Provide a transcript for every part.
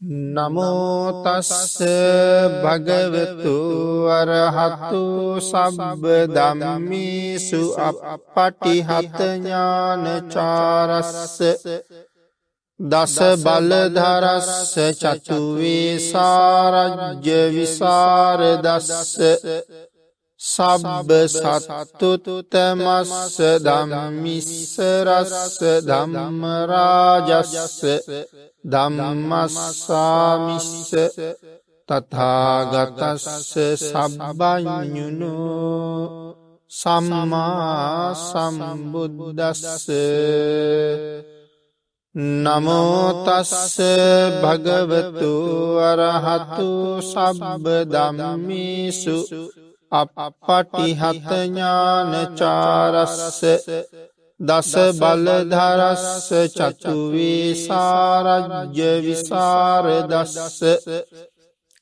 නමෝතස්ස භගවතු අරහතු සබ්බ දම්මිසු අපපටිහතඥානචාරස්ස දස බලධරස්ස චතුවේ සාරජ්‍ය විසාරදස්ස සබ්බ සත්තුතුතමස්ස දම්මිස්සරස්ස දම්මරාජස්ස දම්මස්සාමිස්ස තථාගතස්ස සබ්බඥුනු සම්මා සම්බුද්දස්ස නමෝතස්ස භගවතු අරහතු සබ්බ දම්මිසු අපපටිහතඥානචාරස්ස දස බලධරස්ස චතුවේ සාරජ්‍ය විසාරදස්ස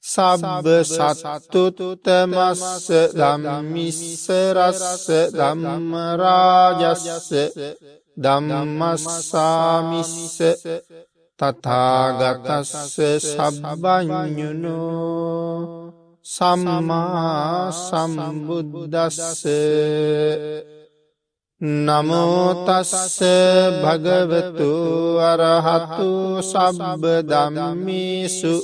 සබ්බ සත්තුතුතමස්ස දම්මිස්සරස්ස දම්මරාජස්ස දම්මස්සාමිස්ස තථාගතස්ස සබ්බඥුනෝ සම්මා සම්බුද්දස්ස නමෝතස්ස භගවතු අරහතු සබ්බ දම්මිසු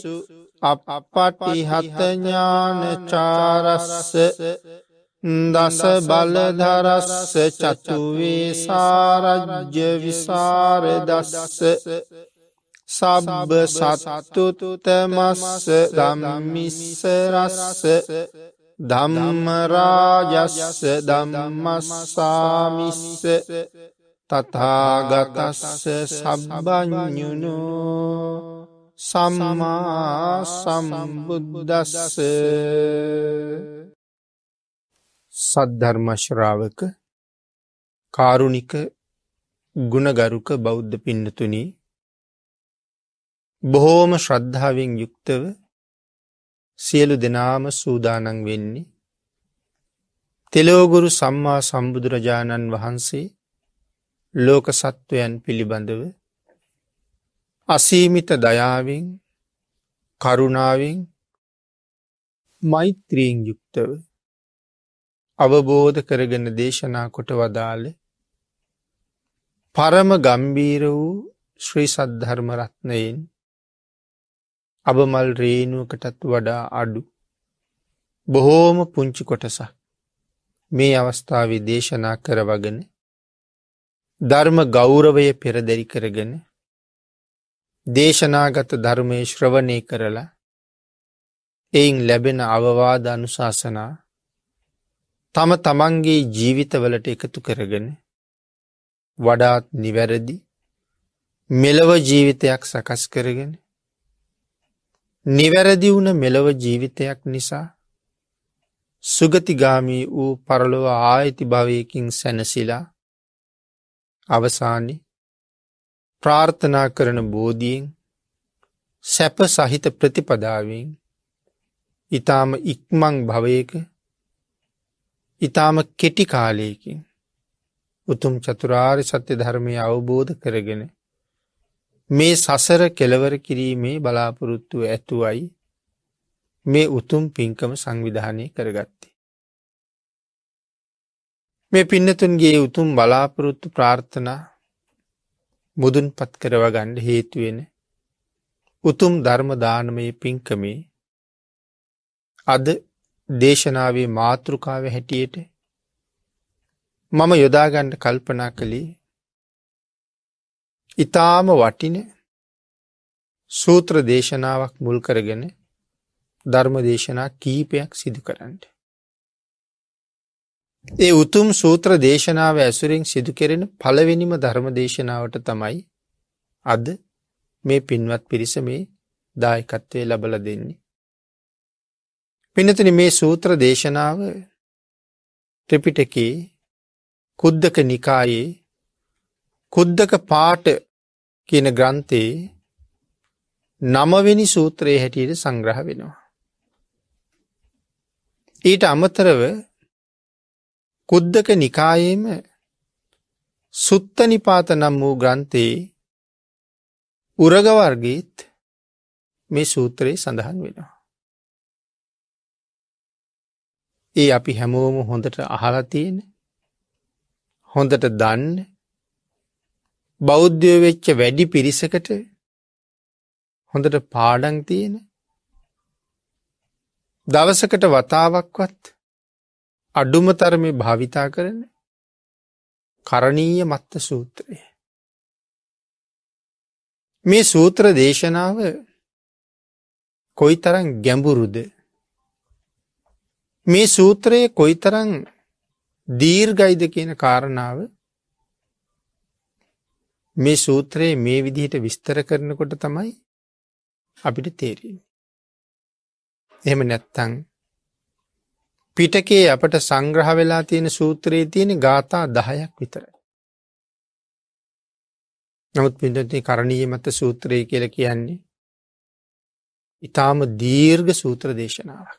අපපටිහතඥානචාරස්ස දස බලධරස්ස චතුවේ සාරජ්‍ය විසාරදස්ස සබ්බ සත්තුතුතමස්ස දම්මිස්සරස්ස ධම්මරාජස්ස ධම්මස්සාමිස්ස තථාගතස්ස සබ්බඥුනු සම්මා සම්බුද්දස්ස. සද්ධර්මශ්‍රාවක කාරුණික ගුණගරුක බෞද්ධ පින්නතුනි බොහෝම ශ්‍රද්ධාවෙන් යුක්තව සියලු දෙනාම සූදානන් වෙන්නේ. තෙලෝගුරු සම්මා සම්බුදුරජාණන් වහන්සේ ලෝක සත්වයන් පිළිබඳව අසීමිත දයාවෙන් කරුණාවෙන් මෛත්‍රීෙන් යුක්තව අවබෝධ කරගෙන දේශනා කොට වදාළ පරම ගම්බීර වූ ශ්‍රී සද්ධර්ම රත්නයෙන් අබමල් රේනුවකටත් වඩා අඩු. බොහෝම පුංචි කොටසක්. මේ අවස්ථාව දේශනා කරවගෙන ධර්ම ගෞරවය පෙරදැරි කරගෙන දේශනාගත ධර්මය ශ්‍රවණය කරලා එයින් ලැබෙන අවවාද අනුශාසනා තම තමන්ගේ ජීවිතවලට එකතු කරගෙන වඩාත් නිවැරදි මෙලව ජීවිතයක් සකස් කරගෙන නිවැරදි වුණ මෙලව ජීවිතයක් නිසා සුගතිගාමී වූ පරලොව ආයිති භවයකින් සැනසිලා අවසානි ප්‍රාර්ථනා කරන බෝධියෙන් සැප සහිත ප්‍රතිපදාවෙන් ඉතාම ඉක්මං භවයක ඉතාම කෙටි කාලයකින් උතුම් චතුරාර් සත්‍ය ධර්මය අවබෝධ කරගෙන මේ සසර කෙලවර කිරීමේ බලාපොරොත්තුව ඇතුවයි මේ උතුම් පින්කම සංවිධානය කරගත්තේ. මේ පින්නතුන්ගේ උතුම් බලාපොරොත්තු ප්‍රාර්ථනා මුදුන් පත් කරව ගණ්ඩ හේතුවෙන උතුම් ධර්මදානමය පින්කමේ අද දේශනාවේ මාතෘකාව හැටියට මම යොදාගණ්ඩ කල්පනා කළේ ඉතාම වටින සූත්‍ර දේශනාවක් මුල් කරගෙන ධර්ම දේශනා කීපයක් සිදු කරන්න. ඒ උතුම් සූත්‍ර දේශනාව ඇසුරෙන් සිදු කෙරෙන පළවෙනිම ධර්ම දේශනාවට තමයි අද මේ පින්වත් පිරිස මේ දායකත්වය ලබල දෙන්නේ. පිනතින මේ සූත්‍ර දේශනාව ත්‍රිපිටකේ කුද්දක නිකායේ කුද්දක පාට කියන ග්‍රන්ථයේ නමවෙනි සූත්‍රයේ හැටියට සංග්‍රහ වෙනවා. ඊට අමතරව කුද්දක නිකායේම සුත්ත නිපාත නම් වූ ග්‍රන්ථයේ උරගවර්ගීත් මේ සූත්‍රයේ සඳහන් වෙනවා. ඒ අපි හැමෝම හොඳට අහලා තියෙන හොඳට දන්න බෞද්ධය වෙච්ච වැඩි පිරිසකට හොඳට පාඩන් තියෙන දවසකට වතාවක්වත් අඩුම තරම භාවිතා කරන කරණීය මත්ත සූත්‍රය. මේ සූත්‍ර දේශනාව කොයි තරන් ගැඹුරුද මේ සූත්‍රයේ කොයි තරං දීර්ගයිද කියන කාරණාව මේ සූත්‍රයේ මේ විදිහට විස්තර කරනකොට තමයි අපිට තේරෙන. එහෙම නැත්තං පිටකේ අපට සංග්‍රහ වෙලා තියෙන සූත්‍රයේ තියෙන ගාථා දහයක් විතර. නමුත් පිටති කරණීය මත සූත්‍රය කියල කියන්නේ ඉතාම දීර්ඝ සූත්‍ර දේශනාවක්.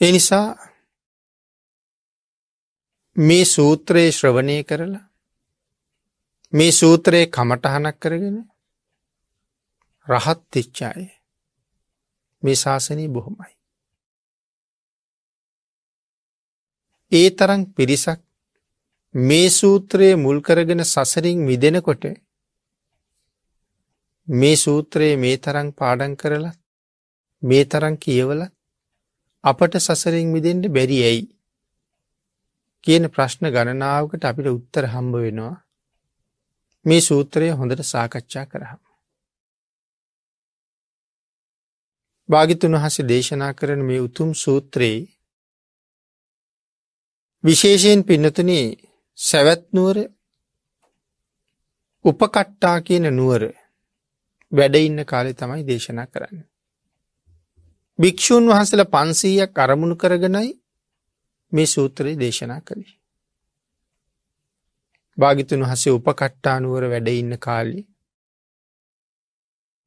එනිසා මේ සූත්‍රයේ ශ්‍රවණය කරලා මේ සූත්‍රයේ කමටහනක් කරගෙන රහත් තිච්චාය මේ ශාසනී බොහොමයි. ඒ තරන් පිරිසක් මේ සූත්‍රයේ මුල් කරගෙන සසරින් මිදෙනකොට මේ සූත්‍රයේ මේ තරං පාඩන් කරලත් මේ තරං කියවලත් අපට සසරින් මිදෙන්ට බැරි ඇයි කියන ප්‍රශ්න ගණනාවකට අපිට උත්තර හම්බ වෙනවා මේ සූත්‍රය හොඳට සාකච්ඡා කරහම. භාගිතුන් වහස දේශනා කරන මේ උතුම් සූත්‍රයේ විශේෂයෙන් පින්නතුන සැවැත්නුවර උපකට්ටා කියන නුවර වැඩඉන්න කාලෙ තමයි දේශනා කරන්න. භික්‍ෂූන් වහසල පන්සීයක් අරමුණු කරගෙනයි මේ සූත්‍රයේ දේශනා කළේ. භාගිතුන් වහසේ උපකට්ටානුවර වැඩඉන්න කාලි.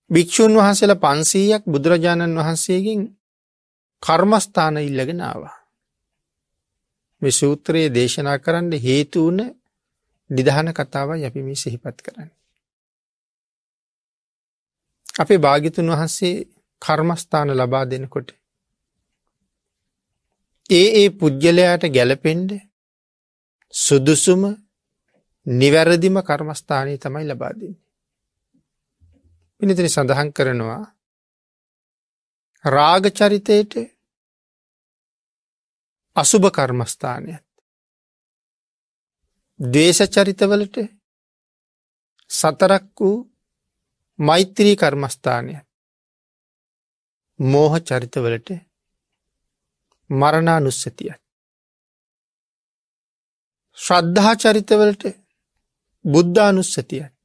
භික්‍ෂූන් වහසල පන්සීයක් බුදුරජාණන් වහන්සේගෙන් කර්මස්ථාන ඉල්ලගෙනාවා. මේ සූත්‍රයේ දේශනා කරන්න හේතුවන නිදහන කතාව යපි මේ සිහිපත් කරන්න. අපේ භාගිතුන් වහන්සේ කර්මස්ථාන ලබා දෙනකොට. ඒ ඒ පුද්ගලයාට ගැලපෙන්ඩ සුදුසුම නිවැරදිම කර්මස්ථානය තමයි ලබාදන්නේ. පිනිතින සඳහන් කරනවා රාගචරිතයට අසුභ කර්මස්ථානයත්. දේශචරිතවලට සතරක් වූ මෛත්‍රී කර්මස්ථානයත්. මෝහ චරිතවලට මරණා නුස්සතියත්. ශ්‍රද්ධහා චරිතවලට බුද්ධානුස්සතියත්.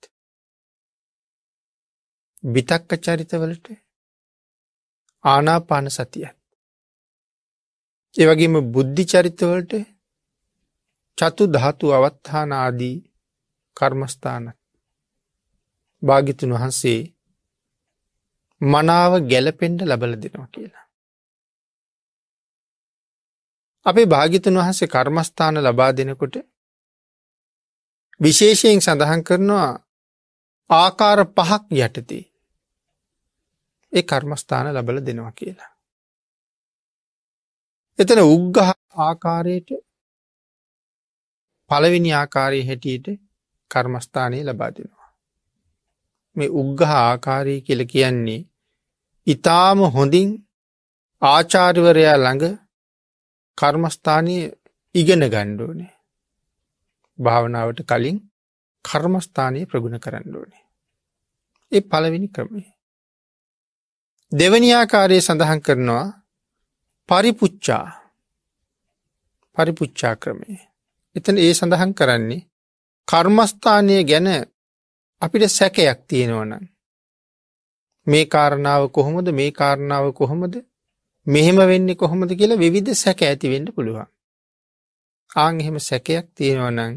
බිතක්ක චරිතවලට ආනාපාන සතියත්. ඒවගේම බුද්ධි චරිතවලට චතු ධාතු අවත්හාන ආදී කර්මස්ථානත් භාගිතුන් වහන්සේ මනාව ගැලපෙන්ඩ ලබල දෙනවා කියලා. අපේ භාගිතන් වහන්සේ කර්මස්ථාන ලබා දෙනකොට විශේෂයෙන් සඳහන් කරනවා ආකාර පහක් යටතේ ඒ කර්මස්ථාන ලබල දෙනවා කියලා. එතන උග්ගහ ආකාරයට පළවෙනි ආකාරය හැටියට කර්මස්ථානය ලබා දෙනවා. මේ උග්ගහ ආකාරී කියල කියන්නේ ඉතාම හොඳින් ආචාර්වරයා ළඟ කර්මස්ථානය ඉගෙන ගණ්ඩෝනේ. භාවනාවට කලින් කර්මස්ථානය ප්‍රගුණ කරන්න ඕනේ. ඒ පලවෙනි ක්‍රමේ. දෙවනිආකාරය සඳහන් කරනවා පරිපුච්චා පරිපුච්චා ක්‍රමේ. එතන ඒ සඳහන් කරන්නේ කර්මස්ථානය ගැන අපිට සැකයක් තියෙනවනන්. මේ කාරණාව කොහොමද මේ කාරණාව කොහොමද මෙහෙම වෙන්නේ කොහොමද කියලා විවිධ සැක ඇතිවෙන්න පුළුවන්. ආං එහෙම සැකයක් තියෙනවනං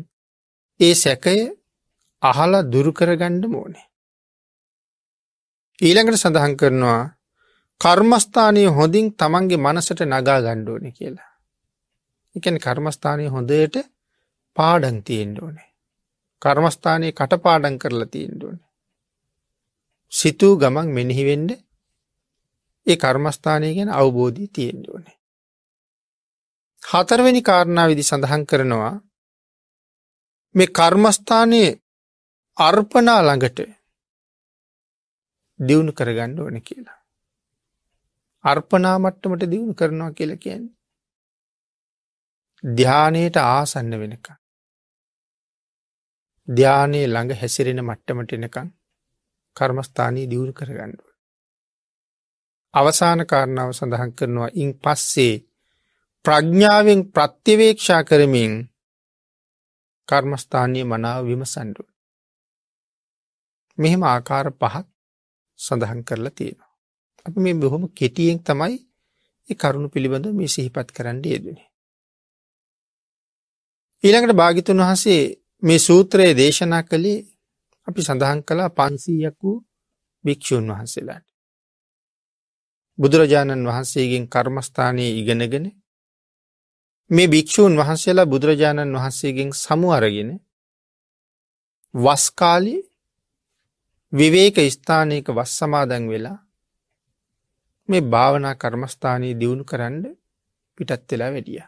ඒ සැකය අහලා දුරුකරගණ්ඩ මෝනේ. ඊළඟට සඳහන් කරනවා කර්මස්ථානය හොඳින් තමන්ගේ මනසට නගා ගණ්ඩෝන කියලා. එකන කර්මස්ථානය හොඳයට පාඩන් තියෙන් ඕනේ. කර්මස්ථානය කටපාඩන් කරලා තියෙන් ඕනේ. සිතූ ගමන් මෙනෙහිවෙන්ඩ ඒ කර්මස්ථානය ගැන අවබෝධී තියෙන්ට ඕනේ. හතරවෙනි කාරණා විදි සඳහන් කරනවා මේ කර්මස්ථානයේ අර්පනා ළඟට දියුණු කරගණ්ඩ ඕන කියලා. අර්පනා මට්ටමට දියුණු කරනවා කියල කියන්නේ. ධ්‍යානයට ආසන්න වෙනක. ධ්‍යානයේ ළඟ හැසිරෙන මට්ටමට එනකං කර්මස්ථානී දියුණු කරගණ්ඩුව. අවසාන කාරණාව සඳහන් කරනවා ඉන් පස්සේ ප්‍රඥ්ඥාවෙන් ප්‍රත්‍යවේක්ෂා කරමින් කර්මස්ථානය මනාව විමසන්ඩුව. මෙහෙම ආකාර පහත් සඳහන් කරලා තියෙනවා. අප මේ බොහොම කෙටියෙන් තමයි කරුණු පිළිබඳ මේ සිහිපත් කරන්න යෙදනේ. ඊළඟට භාගිතුන් වහසේ මේ සූත්‍රයේ දේශනා කළේ අපි සඳහන් කලා පන්සීයක් වූ භික්‍ෂූන් වහන්සේලාට. බුදුරජාණන් වහන්සේගෙන් කර්මස්ථානය ඉගෙනගෙන මේ භික්‍ෂූන් වහන්සේලා බුදුරජාණන් වහන්සේගෙන් සමු අරගෙන වස්කාලි විවේක ස්ථානයක වස් සමාදන් වෙලා මේ භාවනා කර්මස්ථානයේ දියුණු කරන්න පිටත් වෙලා වැඩිය.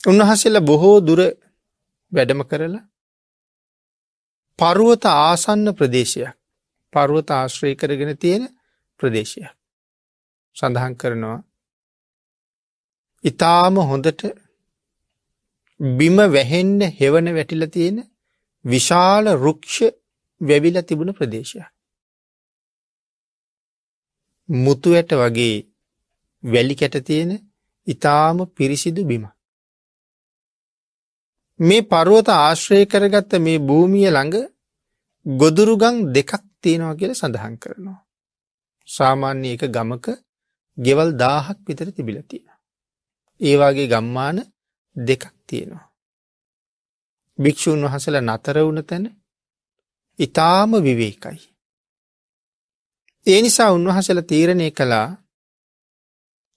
උන්වහසෙල්ල බොහෝ දුර වැඩම කරලා පරුවත ආසන්න ප්‍රදේශයක් පරුවත ආශ්‍රය කරගෙන තියෙන ප්‍රදේශයක් සඳහන් කරනවා ඉතාම හොඳට බිම වැහෙන්න හෙවන වැටිල තියෙන විශාල රුක්ෂ වැවිල තිබුණ ප්‍රදේශයක්. මුතු ඇට වගේ වැලි කැට තියෙන ඉතාම පිරිසිදු බිම. මේ පරුවත ආශ්‍රය කරගත්ත මේ භූමිය ළඟ ගොදුරුගං දෙකක් තියෙනවා කියල සඳහන් කරනවා. සාමාන්‍ය එක ගමක ගෙවල් දාහක් විතර තිබිලතිය. ඒවාගේ ගම්මාන දෙකක් තියෙනවා. භික්‍ෂූන් වහසල නතර වුණ තැන ඉතාම විවේකයි. ඒ නිසා උන්වහසල තීරණය කළා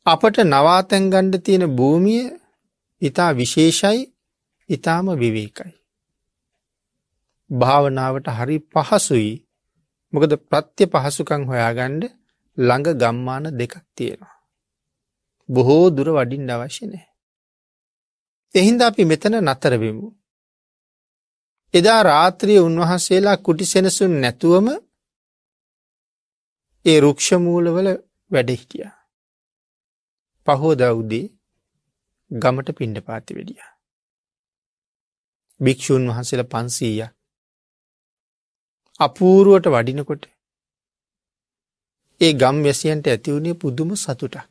අපට නවාතැන් ගණ්ඩ තියෙන භූමිය ඉතා විශේෂයි ඉතාම විවේකයි. භාවනාවට හරි පහසුයි මොකද ප්‍රත්‍ය පහසුකං හොයාගණ්ඩ ළඟ ගම්මාන දෙකක් තියෙනවා. බොහෝ දුර වඩින් අවශ්‍ය නෑ. එහින්ද අපි මෙතන නතරවෙමු. එදා රාත්‍රිය උන්වහන්සේලා කුටි සෙනසුන් නැතුවම ඒ රුක්ෂමූලවල වැඩහිටිය. පහෝ දවුදේ ගමට පිණ්ඩ පාති වෙඩිය. භික්‍ෂූන් වහන්සේල පන්සීය අපූරුවට වඩිනකොට ඒ ගම් වැසියන්ට ඇතිවුණේ පුදුම සතුටක්.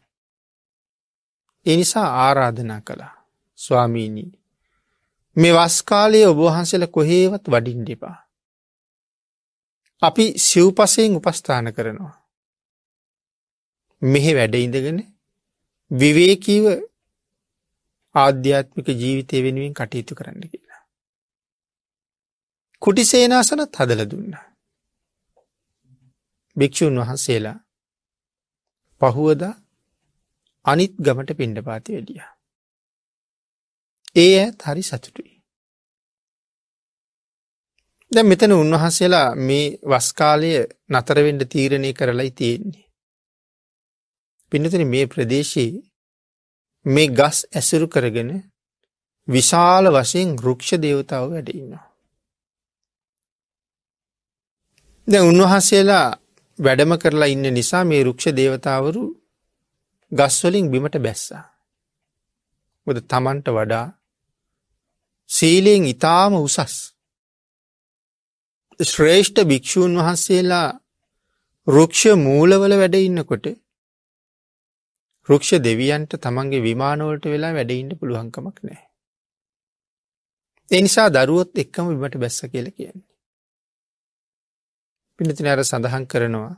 එනිසා ආරාධනා කළා ස්වාමීණී මේ වස්කාලයේ ඔබවහන්සේල කොහේවත් වඩින් දෙපා. අපි සිව්පසයෙන් උපස්ථාන කරනවා. මෙහෙ වැඩ ඉඳගෙන විවේකීව ආධ්‍යාත්මික ජීවිතය වෙනුවෙන් කටයුතු කරන්න කියලා. කුටිසේනාසනත් හදල දුන්න. භික්‍ෂූන් වහන්සේලා පහුවදා අනිත් ගමට පිණ්ඩ පාති වැඩිය. ඒ ඇත් හරි සතුටුයි. දැ මෙතන උන්වහන්සේලා මේ වස්කාලය නතරවෙන්ඩ තීරණය කරලයි තියෙන්නේ. පිනතන මේ ප්‍රදේශයේ මේ ගස් ඇසුරු කරගෙන විශාල වශයෙන් රුක්ෂ දේවතාව වැඩඉන්නවා. දැ උන්වහන්සේලා වැඩම කරලා ඉන්න නිසා මේ රුක්ෂ දේවතාවරු ගස්වලින් බිමට බැස්සා. ොද තමන්ට වඩා සීලයෙන් ඉතාම උසස්. ශ්‍රේෂ්ඨ භික්‍ෂූන් වහන්සේලා රුක්ෂ මූලවල වැඩ ඉන්නකොට රුක්ෂ දෙවියන්ට තමන්ගේ විමානවලට වෙලා වැඩඉන්න පුළුවන්කමක් නෑ. එනිසා දරුවොත් එක්කම විමට බැස්ස කියල කියන්නේ. පිනතින අර සඳහන් කරනවා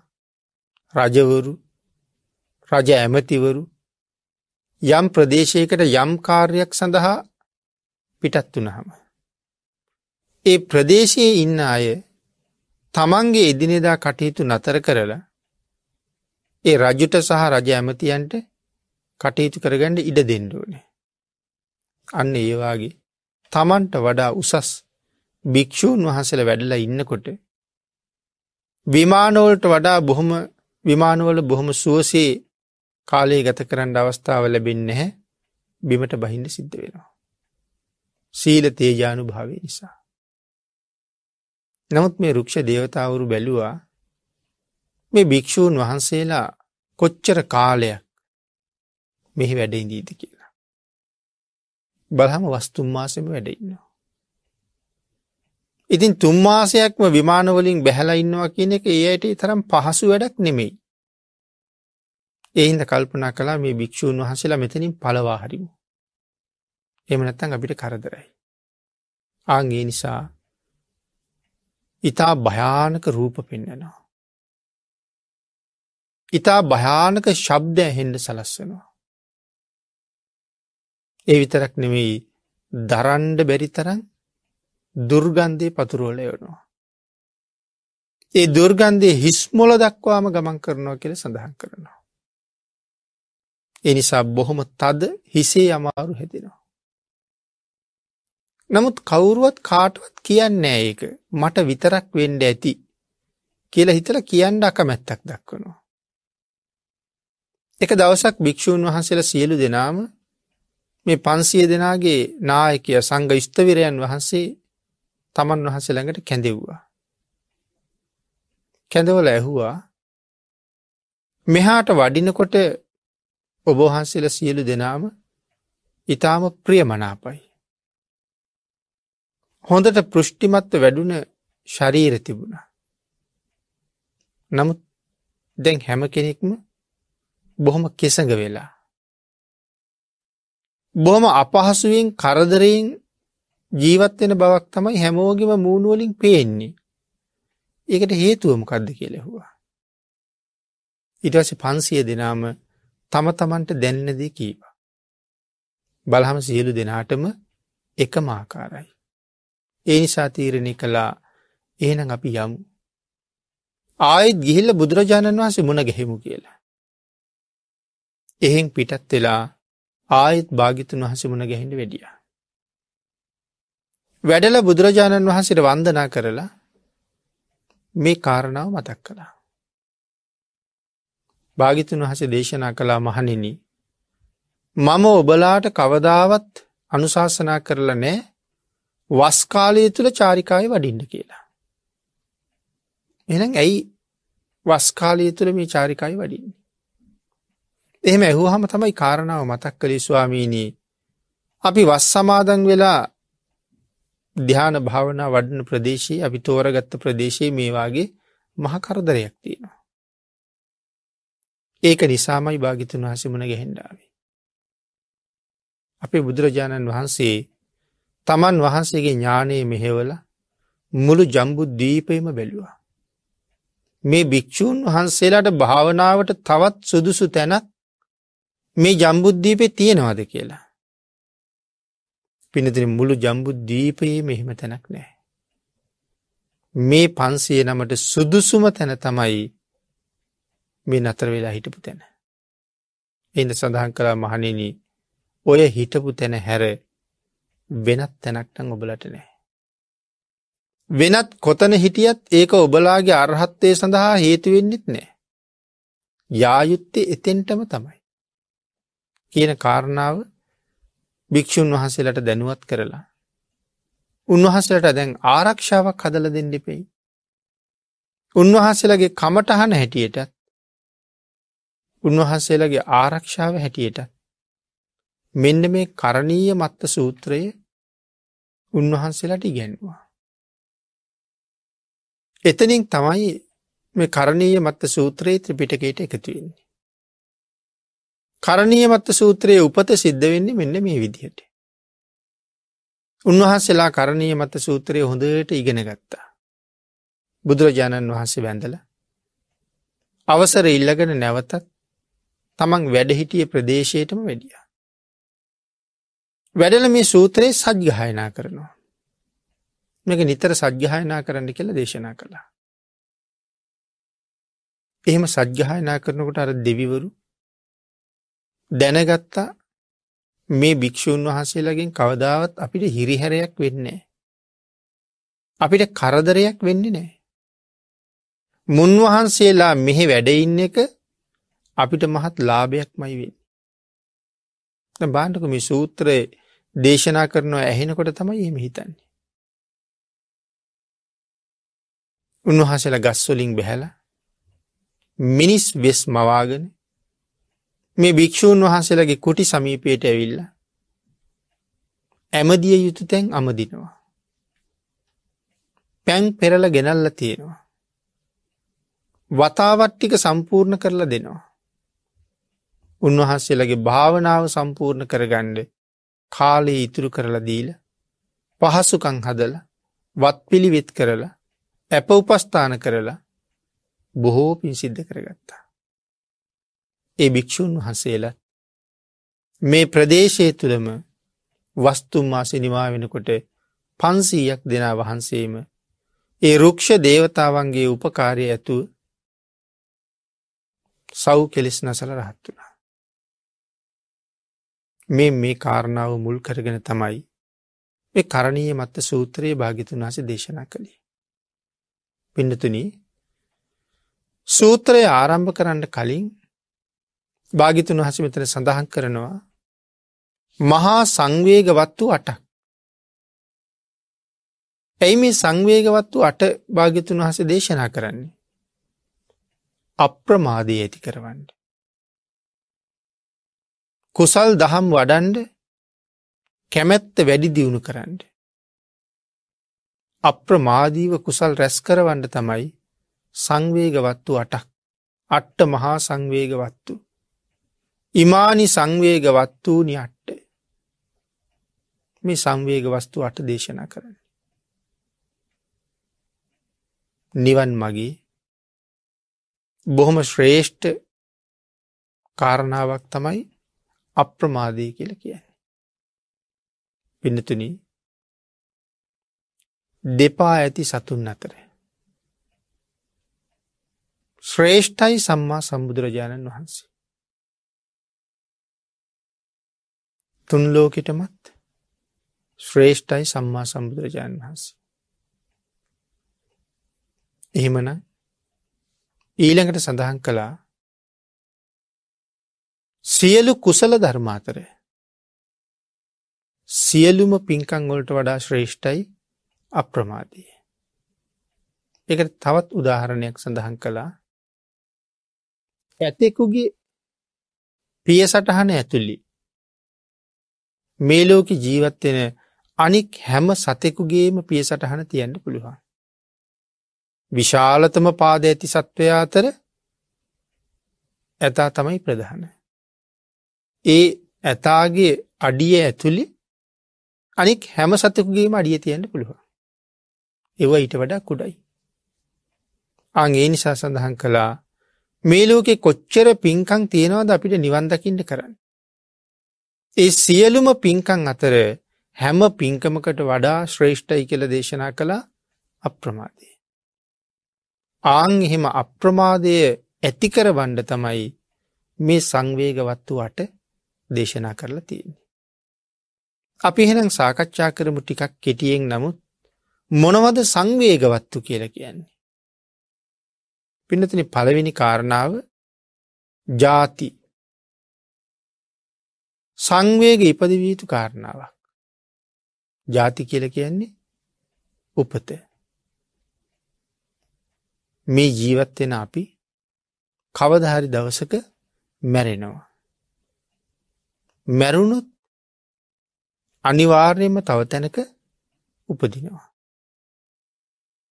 රජවරු රජ ඇමතිවරු යම් ප්‍රදේශයකට යම් කාර්යක් සඳහා පිටත් වනහම. ඒ ප්‍රදේශයේ ඉන්න අය තමන්ගේ එදිනෙදා කටයුතු නතර කරලා ඒ රජුට සහ රජ ඇමතියන්ට කටයුතු කරගන්න ඉඩ දෙන්ඩුවනේ. අන්න ඒවාගේ තමන්ට වඩා උසස් භික්‍ෂූන් වහසල වැඩලා ඉන්නකොට විමානවලට වඩා බොහොම විමානවල බොහොම සුවසේ කාලයේ ගත කරන්න අවස්ථාව ලැබෙන්න හැ බිමට බහින්න සිද්ධ වෙනවා. සීල තේජානු භාවය නිසා. නමුත් මේ රුක්ෂ දේවතාවරු බැලුවා මේ භික්‍ෂූන් වහන්සේලා කොච්චර කාලයක් මෙහි වැඩඉදීති කියලා. බලහම වස්තුම්මාසම වැඩඉන්නවා. ඉතින් තුම්මාසයක්ම විමානවලින් බැහලා ඉන්නවා කියන එක ඒ අයට තරම් පහසු වැඩක් නෙමෙයි. එහින්ද කල්පනා කලා මේ භික්‍ෂූන් වහසලා මෙතනින් පලවා හරිමු. එම නැත්තන් අපිට කරදරයි. ආගේ නිසා ඉතා භයානක රූප පෙන්න්නනවා. ඉතා භයානක ශබ්දය හෙන්ඩ සලස්වනවා. ඒ විතරක් නෙවෙයි දරන්ඩ බැරි තරන් දුර්ගන්ධය පතුරෝලයවනවා. ඒ දුර්ගන්ධය හිස්මොල දක්වාම ගමන් කරනවා කියල සඳහන් කරනවා. එනිසා බොහොම තද හිසේ අමාරු හැදෙනවා. නමුත් කවුරුවත් කාටවත් කියන්නේ ඒක මට විතරක් වෙන්ඩ ඇති කියලා හිතල කියන්න අකමැත්තක් දක්වනවා. එක දවසක් භික්‍ෂූන් වහන්සේල සියලු දෙනාම මේ පන්සිය දෙනාගේ නායකය සංග ස්ථවිරයන් වහන්සේ තමන් වහන්සේ ළඟට කැඳෙව්වා. කැඳවල ඇහුවා මෙහාට වඩිනකොට ඔබහන්සේල සියලු දෙනාම ඉතාම ප්‍රිය මනාපයි. හොඳට පෘෂ්ටිමත්ව වැඩුණ ශරීර තිබුණ. නමුත් දැන් හැම කෙනෙක්ම බොහොම කෙසඟ වෙලා. බොහොම අපහසුවෙන් කරදරයෙන් ජීවත්වෙන බවක් තමයි හැමෝගෙම මූුණුවලින් පේන්නේ. ඒකට හේතුවමකක්ද කියලෙහවා. ඉටස පන්සිය දෙනාම තම තමන්ට දැන්නදී කීප. බලහම සියලු දෙනාටම එක මාකාරයි. ඒ නිසා තීරණය කළා එහෙනම් අපි යමු. ආයෙත් ගිහිල්ල බුදුරජාණන් වහන්සේ මුණ ගැහෙමු කියලා. එහෙන් පිටත් වෙලා ආයෙත් භාගිතුන් වහස මුණ ගැහිට වැඩිය. වැඩල බුදුරජාණන් වහන්සට වන්දනා කරලා මේ කාරණාව මතක් කළා. භාගිතුන් වහස දේශනා කළා මහනිනි මම ඔබලාට කවදාවත් අනුශාසනා කරලා නෑ වස්කාලය තුළ චාරිකාය වඩින්න කියලා. එනම් ඇයි වස්කාලය තුළ මේ චාරිකායි වඩින්නේ. එහෙම ඇහු හම තමයි කාරණාව මතක් කළේ ස්වාමීනී අපි වස් සමාදන් වෙලා ධ්‍යාන භාවන වඩන ප්‍රදේශයේ අපි තෝරගත්ත ප්‍රදේශයේ මේවාගේ මහකරදරයක් තියෙනවා. ඒක නිසාමයි භාගිතුන් වහසමුණ ගැහෙන්ඩාවේ. අපේ බුදුරජාණන් වහන්සේ තමන් වහන්සේගේ ඥානයේ මෙහෙවල මුළු ජම්බු දීපයම බැලුවා. මේ භික්‍ෂූන් වහන්සේලාට භාවනාවට තවත් සුදුසු තැනත් මේ ජම්බුද්ධීපය තියෙනවාද කියලා. පිනතින මුළු ජම්බුද්ධීපයේ මෙහෙම තැනක් නෑ. මේ පන්සිය නමට සුදුසුම තැන තමයි මේ නතර වෙලා හිටපු තැන. එඳ සඳහන් කලා මහනින ඔය හිටපු තැන හැර වෙනත් තැනක්ටන් ඔබලට නෑ. වෙනත් කොතන හිටියත් ඒක ඔබලාගේ අර්හත්තය සඳහා හේතුවෙන්නෙත් නෑ. යායුත්තේ එතෙන්ටම තමයි. කියන කාරණාව භික්‍ෂූන් වහන්සේලට දැනුවත් කරලා. උන්වහසලට දැන් ආරක්ෂාවක් හදල දෙන්නෙපෙයි. උන්වහන්සේලගේ කමටහන හැටියටත් උන්වහන්සේලගේ ආරක්ෂාව හැටියට මෙන්න මේ කරණීය මත්ත සූත්‍රයේ උන්වහන්සේලට ඉගැන්වා. එතනින් තමයි මේ කරණීය මත්ත සූත්‍රයේ ත්‍රිපිටකයට එකතුවෙන්නේ. කරණීය මත්ත සූත්‍රයේ උපත සිද්ධ වෙන්නේ මෙන්න මේ විදිහට. උන්වහන්සේලා කරණීය මත සූත්‍රය හොඳට ඉගෙන ගත්තා. බුදුරජාණන් වහන්සේ වැඳල. අවසර ඉල්ලගෙන නැවතත් තමන් වැඩහිටිය ප්‍රදේශයටම වැඩිය. වැඩල මේ සූත්‍රයේ සජ්ගහයනා කරනවා. මේක නිතර සජ්්‍යහයනා කරන්න කියල දේශනා කළා. එහෙම සජ්්‍යහයනා කරනකොට අර දෙවිවරු දැනගත්තා මේ භික්‍ෂූන් වහන්සේලගෙන් කවදාවත් අපිට හිරිහැරයක් වෙන්නේ. අපිට කරදරයක් වෙන්නේ නෑ. මුන්වහන්සේලා මෙහෙ වැඩඉන්න එක අපිට මහත් ලාභයක් මයි වෙන්. බාණ්ඩක මේ සූත්‍රය දේශනා කරනවා ඇහෙනකොට තමයි එම හිතන්නේ. උන්වහසල ගස්වලින් බැහැල මිනිස් වෙස් මවාගෙන මේ භික්‍ෂූන් වහන්සේලගේ කුටි සමීපයට ඇවිල්ල ඇමදිය යුතු තැන් අමදිනවා. පැන් පෙරල ගෙනල්ල තියෙනවා. වතාවට්ටික සම්පූර්ණ කරලා දෙනවා. උන්වහන්සේලගේ භාවනාව සම්පූර්ණ කරගණ්ඩ කාලයේ ඉතුරු කරලා දීල පහසුකං හදල වත් පිළිවෙත් කරලා ඇප උපස්ථාන කරලා බොහෝ පින් සිද්ධ කරගත්තා. ඒ භික්‍ෂූන් වහන්සේලා මේ ප්‍රදේශය තුළම වස්තුම්මා සිනිමා වෙනකොට පන්සීයක් දෙනා වහන්සේම ඒ රුක්ෂ දේවතාවන්ගේ උපකාරය ඇතුව සව් කෙලෙස් නසල රහත් වුණා. මේ මේ කාරණාව මුල් කරගෙන තමයි මේ කරණීය මත්ත සූත්‍රයේ භාගිතුන් වහස දේශනා කළේ. පිඩතුන සූත්‍රය ආරම්භ කරන්න කලින් භාගිතුන් වහස මෙතන සඳහන් කරනවා මහා සංවේගවත්තු අටක්. ඇයි මේ සංවේගවත්තු අට භාගිතුන් වහස දේශනා කරන්නේ. අප්‍රමාදය ඇති කරවන්න. කුසල් දහම් වඩන්ඩ කැමැත්ත වැඩි දියුණු කරන්න. අප්‍රමාදීව කුසල් රැස් කරවන්න තමයි සංවේගවත්තු අටක් අට්ට මහා සංවේගවත්තු. ඉමානි සංවේගවත්වූනි අට්ට මේ සංවේග වස්තු අට දේශනා කරන්න. නිවන් මගේ බොහොම ශ්‍රේෂ්ඨ කාරණාවක් තමයි අප්‍රමාදය කියල කියන්න. පිනතුන දෙපා ඇති සතුන් අතර. ශ්‍රේෂ්ඨයි සම්මා සම්බුදුරජාණන් වහන්සේ. තුන්ලෝකෙටමත් ශ්‍රේෂ්ඨයි සම්මා සම්බුදුරජාණන් වහන්සේ. එහෙමන ඊළඟට සඳහන් කළා සියලු කුසල ධර්මාතර සියලුම පින්කං වලට වඩා ශ්‍රේෂ්ඨයි අප්‍රමාදය. එකට තවත් උදාහරණයක් සඳහන් කළා ඇතෙකුගේ පිය සටහන ඇතුළි මේලෝක ජීවත්වෙන අනික් හැම සතෙකුගේම පිය සටහන තියන්න පුළුවන්. විශාලතම පාද ඇති සත්වයා අතර ඇතා තමයි ප්‍රධාන. ඒ ඇතාගේ අඩිය ඇතුළි අනික් හැම සතකුගේම අඩිය තියන්න පුළුවන්. එව ඊට වඩා කුඩයි. අගේ නිසා සඳහන් කළා මේ ලෝකෙ කොච්චර පින්කං තියෙනවද අපිට නිවන්දකින්ට කරන්න. ඒ සියලුම පින්කං අතර හැම පින්කමකට වඩා ශ්‍රේෂ්ඨයි කළ දේශනා කළා අප්‍රමාදය. ආං එහෙම අප්‍රමාදය ඇතිකර වණ්ඩ තමයි මේ සංවේගවත්තු අට දේශනා කරලා තියෙන්නේ. අපි එහෙනම් සාකච්ඡා කරමු ටිකක් කෙටියෙන් නමුත් මොනවද සංවේගවත්තු කියල කියන්නේ. පිනතින පළවෙනි කාරණාව ජාති සංවේග ඉපදවීතු කාරණාවක්. ජාති කියල කියන්නේ උපත. මේ ජීවත්වෙන අපි කවදහරි දවසක මැරෙනවා. මැරුණුත් අනිවාර්යයෙන්ම තව තැනක උපදිනවා.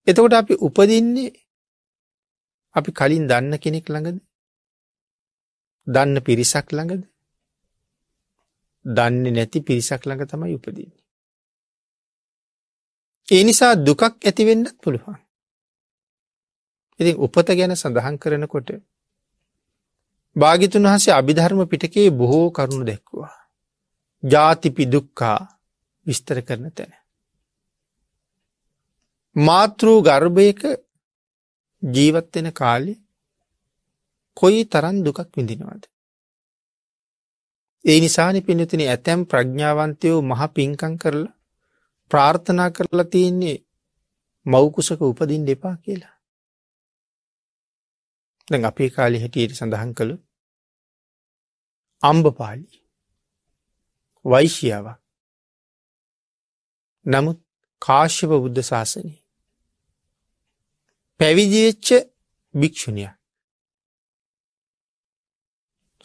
එතකොට අපි උපදින්නේ අපි කලින් දන්න කෙනෙක් ළඟද දන්න පිරිසක් ළඟද දන්නේ නැති පිරිසක් ළඟ තමයි උපදින්නේ. ඒ නිසා දුකක් ඇතිවෙන්නත් පුළුවන්. ඉතින් උපත ගැන සඳහන් කරනකොට භාගිතුන් වහසේ අභිධර්ම පිටකේ බොහෝ කරුණු දැක්වා. ජාතිපි දුක්කා විස්තර කරන තැන. මාතෘූ ගර්භයක ජීවත්වෙන කාලෙ කොයි තරන් දුකක් විඳිනවද. ඒ නිසානි පිනතින ඇතැම් ප්‍රඥාවන්තයෝ මහ පින්කං කරලා ප්‍රාර්ථනා කරලා තියෙන්නේ මවකුසක උපදින් දෙපා කියලා. දැන් අපේ කාලි හැටියට සඳහන් කළු අම්බපාලි වෛශ්‍යාව නමුත් කාශ්‍යප බුද්ධ ශාසනය පැවිදිවෙච්ච භික්‍ෂුණිය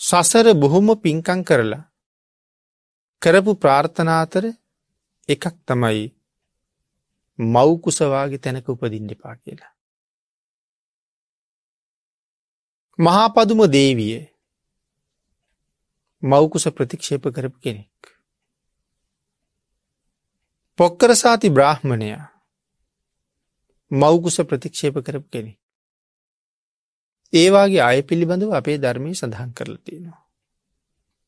සසර බොහොම පින්කං කරලා කරපු ප්‍රාර්ථනාතර එකක් තමයි මව්කුසවාගේ තැනක උපදින්න එපා කියලා. මහාපදුම දේවිය මවකුස ප්‍රතික්ෂේප කරපු කෙනෙක්. පොක්කරසාති බ්‍රාහ්මණයා මවකුස ප්‍රතික්ෂේප කරපු කෙනෙ. ඒවාගේ අය පිළිබඳව අපේ ධර්මය සඳහන් කරලා තියෙනවා.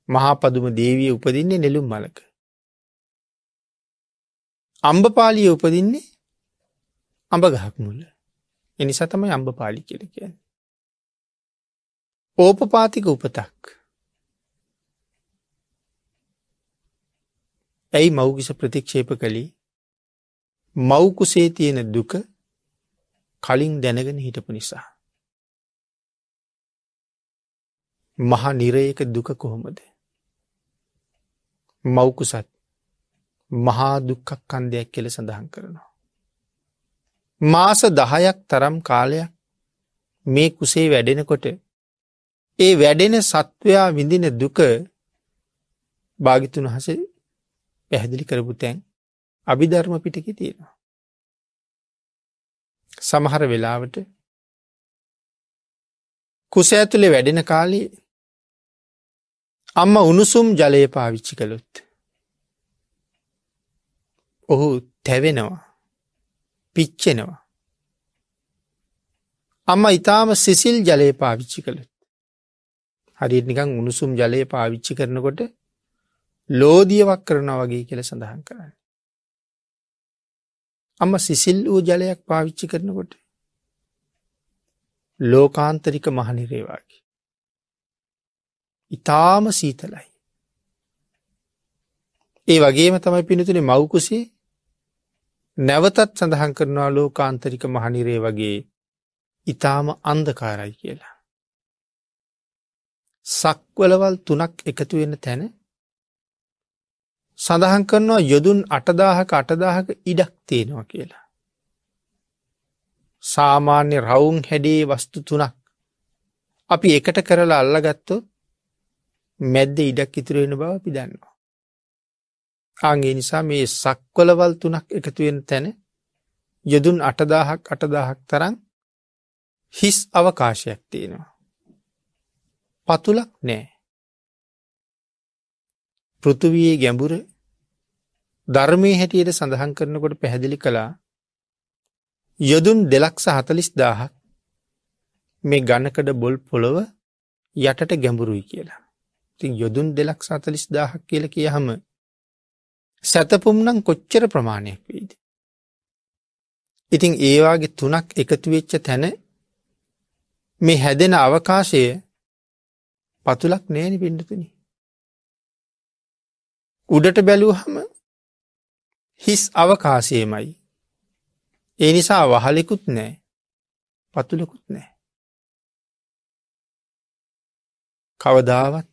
මහාපදුම දේවිය උපදින්නේ නෙළුම් මලක. අම්බපාලිය උපදින්නේ අඹ ගහක් මුල්ල. එනි සතමයි අම්බපාලි කියල කියන්න. ඕපපාතික උපතක්. ඇයි මෞගිස ප්‍රතික්ෂේප කළේ මවකුසේ තියෙන දුක කලින් දැනගෙන හිටපු නිසා. මහා නිරයක දුක කොහොමද. මවකුසත් මහා දුක්කක් කන්දයක් කෙල සඳහන් කරනවා. මාස දහයක් තරම් කාලයක් මේ කුසේ වැඩෙනකොට ඒ වැඩෙන සත්වයා විඳින දුක භාගිතුන් හස පැහැදිලි කරපු තැන් අභිධර්ම පිටක තියෙනවා. සමහර වෙලාවට කුස ඇතුළේ වැඩෙන කාලේ අම්ම උණුසුම් ජලය පාවිච්චි කළොත්. ඔහු තැවෙනවා පිච්චෙනවා. අම්ම ඉතාම සිසිල් ජලය පාවිච්චි කළත්. හරිත් නිකං උණුසුම් ජලය පාවිච්චි කරනකොට ලෝදියවක් කරන වගේ කියල සඳහන් කරන්න. අම්ම සිසිල් වූ ජලයක් පාවිච්චි කරනකොට ලෝකාන්තරික මහනිරේවාගේ. ඉතාම සීතලයි. ඒ වගේම තමයි පිනතුනේ මවකුසේ නැවතත් සඳහන් කරනවා ලෝකාන්තරික මහනිරේ වගේ ඉතාම අන්දකාරයි කියලා. සක්වලවල් තුනක් එකතු වෙන තැන සඳහන් කරනවා යොදුන් අටදාහක අටදාහක ඉඩක් තියෙනවා කියලා. සාමාන්‍ය රවුන් හැඩේ වස්තු තුනක් අපි එකට කරලා අල්ලගත්තො මැද්ද ඉඩක් ඉතුරෙන බව අපි දන්නවා. ආගේ නිසා මේ සක්වලවල් තුනක් එකතුවෙන තැන යොදුන් අටදාහක් අටදාහක් තරන් හිස් අවකාශයක් තියෙනවා. පතුලක් නෑ. පෘතුවයේ ගැඹුර ධර්මය හැටියට සඳහන් කරනකොට පැහැදිලි කළා යොදුන් දෙලක්ෂ හතලිස් දාහක් මේ ගණකඩ බොල් පොළොව යටට ගැඹුරුයි කියලා. ති යොදුන් දෙලක් සතලිස් දාහක් කියල කිය හම සැතපුම්නම් කොච්චර ප්‍රමාණයක් වීද. ඉතිං ඒවාගේ තුනක් එකතුවෙච්ච තැන මේ හැදෙන අවකාශය පතුලක් නෑනි පිඩතුනි. උඩට බැලූහම හිස් අවකාශයමයි. ඒ නිසා වහලෙකුත් නෑ පතුලකුත් නෑ. කවදාවත්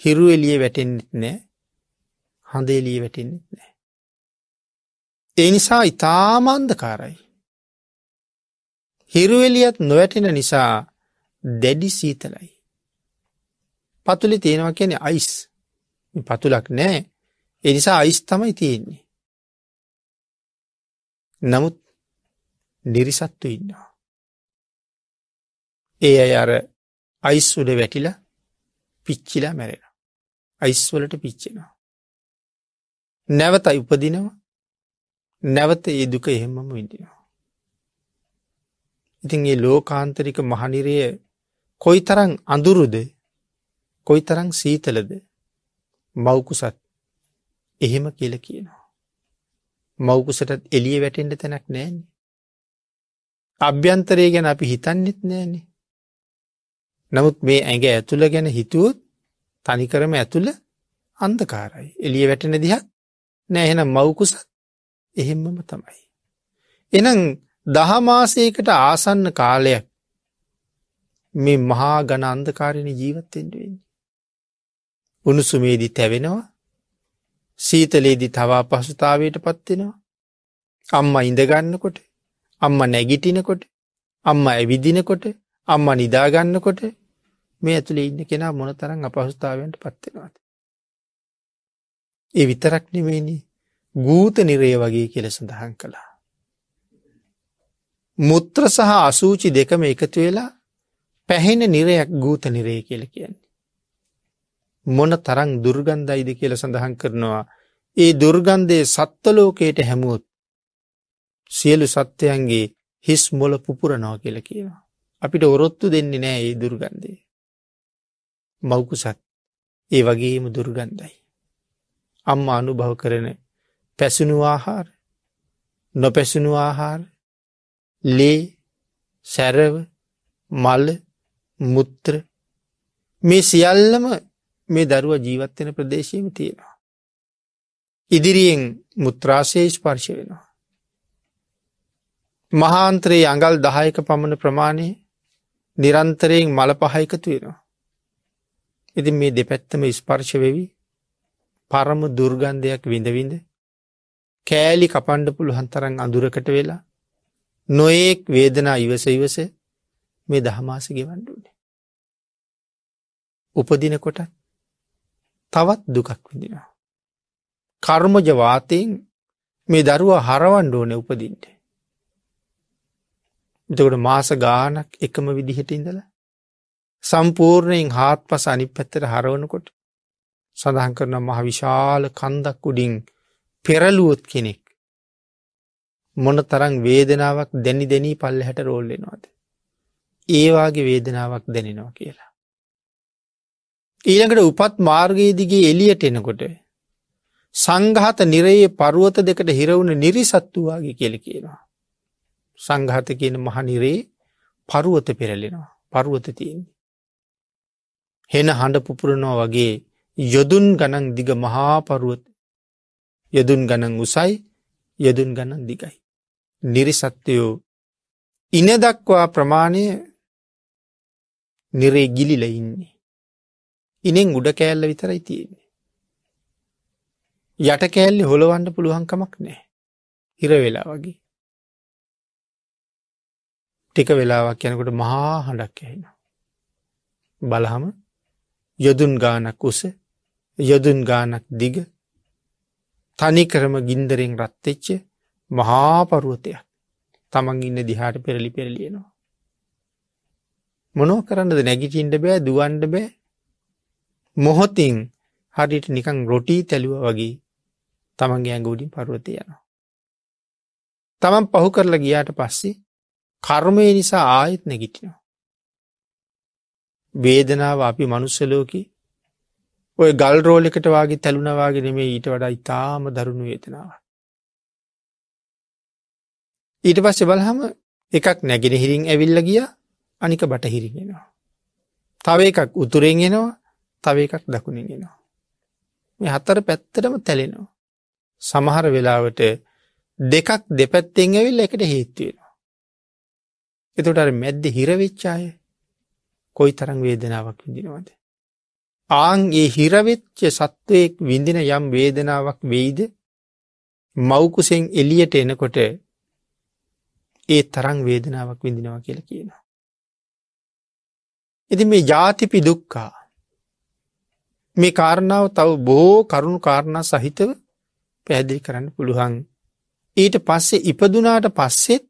හිරු එලිය වැටෙන්න්නෙත් නෑ හඳ එලිය වැටෙන්න්නෙත් නෑ. ඒ නිසා ඉතාමාන්දකාරයි. හිරුවෙලියත් නොවැටෙන නිසා දැඩි සීතලයි. පතුලි තියෙනවා කියන අයිස් පතුලක් නෑ එනිසා අයිස් තමයි තියෙන්නේ. නමුත් නිරිසත්තු ඉන්නවා. ඒ අය අර අයිස් උඩ වැටිලා පිච්චිලා මැරෙන. අයිස්වලට පිච්චෙනවා. නැවත උපදිනවා නැවත ඒ දුක එහෙමම විඳිනවා. ඉතින් ඒ ලෝකාන්තරික මහනිරය කොයි තරං අඳුරුද කොයි තරං සීතලද මවකුසත් එහෙම කියල කියනවා. මවකුසටත් එලිය වැටෙන්ට තැනක් නෑන. අභ්‍යන්තරය ගැන අපි හිතන්නෙත් නෑනෙ. නමුත් මේ ඇඟ ඇතුළ ගැන හිතුවොත් තනිකරම ඇතුළ අන්දකාරයි. එලිය වැටෙන දිහක් නෑහෙන මවකුසත් එහෙම්මම තමයි. එනම් දහමාසයකට ආසන්න කාලයක් මේ මහා ගණ අන්දකාරණ ජීවත්තෙන්ට වෙන්න. උණුසුමේදී තැවෙනවා සීතලේදි තවා පසුතාවයට පත්වෙනවා අම්ම ඉඳගන්නකොට අම්ම නැගිටිනකොට අම්ම ඇවිදිනකොට අම්ම නිදාගන්නකොට මේ ඇතුළේ ඉන්න කෙනා මොන තරම් අපහසුතාවන්ට පත්වෙනවාද. ඒ විතරක් නෙමේනි ගූත නිරේ වගේ කියල සඳහන් කළා. මුත්‍ර සහ අසූචි දෙකම එකතු වෙලා පැහෙන නිරයක් ගූත නිරේ කියල කියන්නේ. මොන තරං දුර්ගන්ධයිද කියල සඳහන් කරනවා ඒ දුර්ගන්ධය සත්වලෝකයට හැමුවොත් සියලු සත්‍යයන්ගේ හිස් මොල පුපුරනෝ කියල කියනවා. අපිට ඔරොත්තු දෙන්නේ නෑ ඒ දුර්ගන්ධය. මවකුසත් ඒ වගේම දුර්ගන්ධයි. අම්ම අනුභව කරන පැසුණු ආහාර නොපැසුණු ආහාර ලේ සැරව මල්ල මුත්‍ර මේ සියල්ලම මේ දරුව ජීවත්වෙන ප්‍රදේශයම තියෙනවා. ඉදිරියෙන් මුත්‍රාශේෂ් පර්ශ වෙනවා. මහාන්ත්‍රයේ අඟල් දහයක පමණ ප්‍රමාණය නිරන්තරයෙන් මල පහයිකතු වෙනවා. ඉතින් මේ දෙපැත්තම ස්පර්ශ වෙවි පරම දුර්ගන්ධයක් විඳවිඳ කෑලි කපණ්ඩ පුළුවන් තරන් අඳුරකට වෙලා නොයෙක් වේදනා ඉවස ඉවස මේ දහමාස ගෙවන්ඩුනේ. උපදිනකොට තවත් දුකක් විදිනවා. කර්මජවාතයෙන් මේ දරුව හරවන්ඩෝන උපදින්ට. එතකොට මාස ගානක් එකම විදිහට ඉඳල සම්පූර්ණයෙන් හාත් පස අනි පැත්තර හරවනකොට සඳහන් කරන මහ විශාල කන්දක් උඩින් පෙරලුවොත් කෙනෙක් මොන තරං වේදනාවක් දැනි දැනී පල්ල හැට රෝල්ලෙනවාද. ඒවාගේ වේදනාවක් දැනෙනවා කියලා. ඊළඟට උපත් මාර්ගයේදිගේ එලියට එනකොට සංඝාත නිරයේ පරුවත දෙකට හිරවුණ නිරිසත්තුවාගේ කෙලි කියනවා. සංඝාත කියන මහනිරේ පරුවත පෙරලෙනවා පරුවත තියෙන්නේ. හෙන හඬ පුපුරනවා වගේ යොදුන් ගණන් දිග මහා පරුවත යොදුන් ගණන් උසයි යොදුන් ගණන් දිගයි. නිරිසත්වයෝ ඉන දක්වා ප්‍රමාණය නිරේ ගිලිල ඉන්නේ. ඉනෙන් උඩ කෑල්ල විතරයි තියෙන්නේ. යට කෑල්ලි හොළවන්න පුළුවන්කමක් නෑ. හිර වෙලා වගේ. ටික වෙලාවක් යනකොට මහා හඬක් ඇහෙන. බලහම යොදුන් ගානක් උස යොදුන් ගානක් දිග තනිකරම ගින්දරෙන් රත්තෙච්ච මහා පරුවතයක් තමන් ඉන්න දිහාට පෙරලි පෙරලියනවා. මොනෝ කරන්නද නැගිටින්ට බෑ දුවන්ඩ බෑ මොහොතින් හරිට නිකං රොටී තැලුව වගේ තමන්ගේ ඇඟුඩින් පරුවත යනවා. තමන් පහු කරලා ගියාට පස්සේ කර්මය නිසා ආයෙත් නැගිටිනවා. වේදනාව අපි මනුස්සලෝකි ඔය ගල් රෝලෙකට වගේ තැලුණවාගෙන මේ ඊට වඩා ඉතාම දරුණු වේදනාව. ඊට පස්සේ බලහම එකක් නැගෙන හිරින් ඇවිල්ල ගිය අනික බටහිරිගෙනවා. තව එකක් උතුරෙන් එනවා තව එකක් දකුණින් එනවා. මේ හත්තර පැත්තටම තැලෙනවා. සමහර වෙලාවට දෙකක් දෙපැත්තෙන් ඇවිල් එකට හේත්තුවෙන. එතොට අර මැද්ද හිරවෙච්චාය කොයි තරං වේදනාවක් විඳිනවද. ආන්ගේ හිරවෙච්ච සත්වයෙක් විඳින යම් වේදනාවක් වෙයිද මවකුසෙන් එලියට එනකොට ඒ තරං වේදනාවක් විඳිනවා කියල කියනවා. ඉති මේ ජාතිපි දුක්කා මේ කාරණාව තව බෝ කරුණු කාරණා සහිතව පැහැදිලි කරන්න පුළුවන් ඊට පස්සේ ඉපදුනාට පස්සෙත්